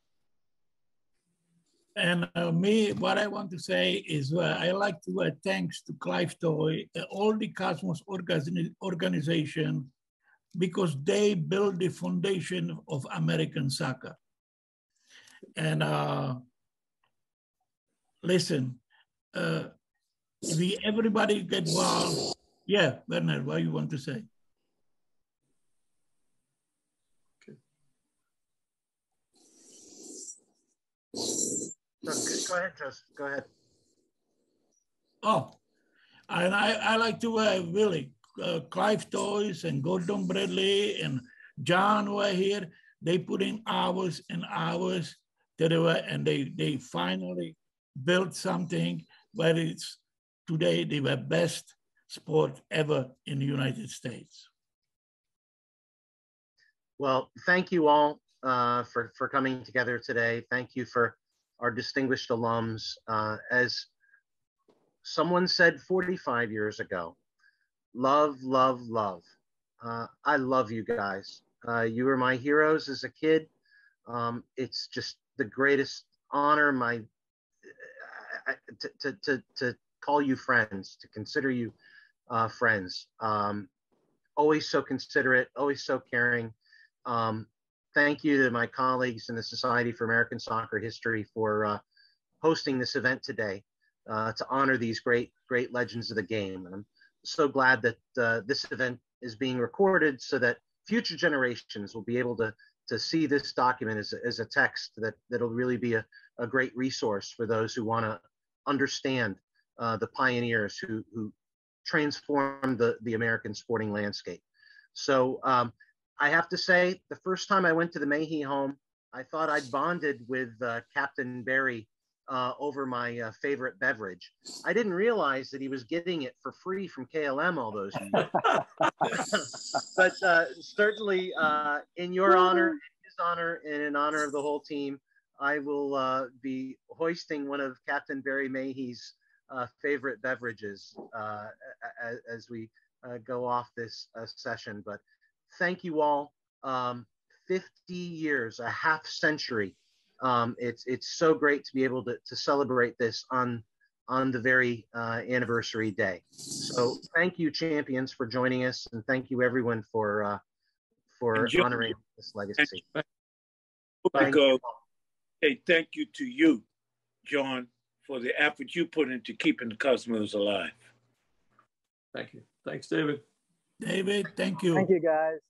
And uh, me, what I want to say is uh, I like to uh, thanks to Clive Toye, uh, all the Cosmos organi- organization, because they build the foundation of American soccer. And uh, listen, uh, we everybody get involved. Yeah, Bernard, what you want to say? Go ahead, Josef. Go ahead. Oh, and I, I like to uh, really uh, Clive Toye's and Gordon Bradley and John were here. They put in hours and hours to do it, and they they finally built something where it's today the best sport ever in the United States. Well, thank you all uh, for, for coming together today. Thank you for our distinguished alums. Uh, as someone said 45 years ago, love, love, love. Uh, I love you guys. Uh, you were my heroes as a kid. Um, it's just the greatest honor my to, to, to, to call you friends, to consider you uh, friends. Um, always so considerate, always so caring. Um, thank you to my colleagues in the Society for American Soccer History for uh, hosting this event today uh, to honor these great, great legends of the game. And I'm so glad that uh, this event is being recorded so that future generations will be able to, to see this document as as a text that, that'll really be a, a great resource for those who want to understand uh, the pioneers who, who transformed the, the American sporting landscape. So um, I have to say, the first time I went to the Mahy home, I thought I'd bonded with uh, Captain Barry uh, over my uh, favorite beverage. I didn't realize that he was getting it for free from KLM all those years. but uh, certainly, uh, in your honor, in his honor, and in honor of the whole team, I will uh, be hoisting one of Captain Barry Mahy's uh, favorite beverages uh, as, as, we uh, go off this uh, session. But thank you all. Um, 50 years, a half century. Um, it's it's so great to be able to, to celebrate this on on the very uh, anniversary day. So thank you, champions, for joining us, and thank you everyone for uh, for honoring this legacy. Thank you. Hey, thank you to you, John, for the effort you put into keeping the Cosmos alive. Thank you. Thanks, David. David, thank you. Thank you, guys.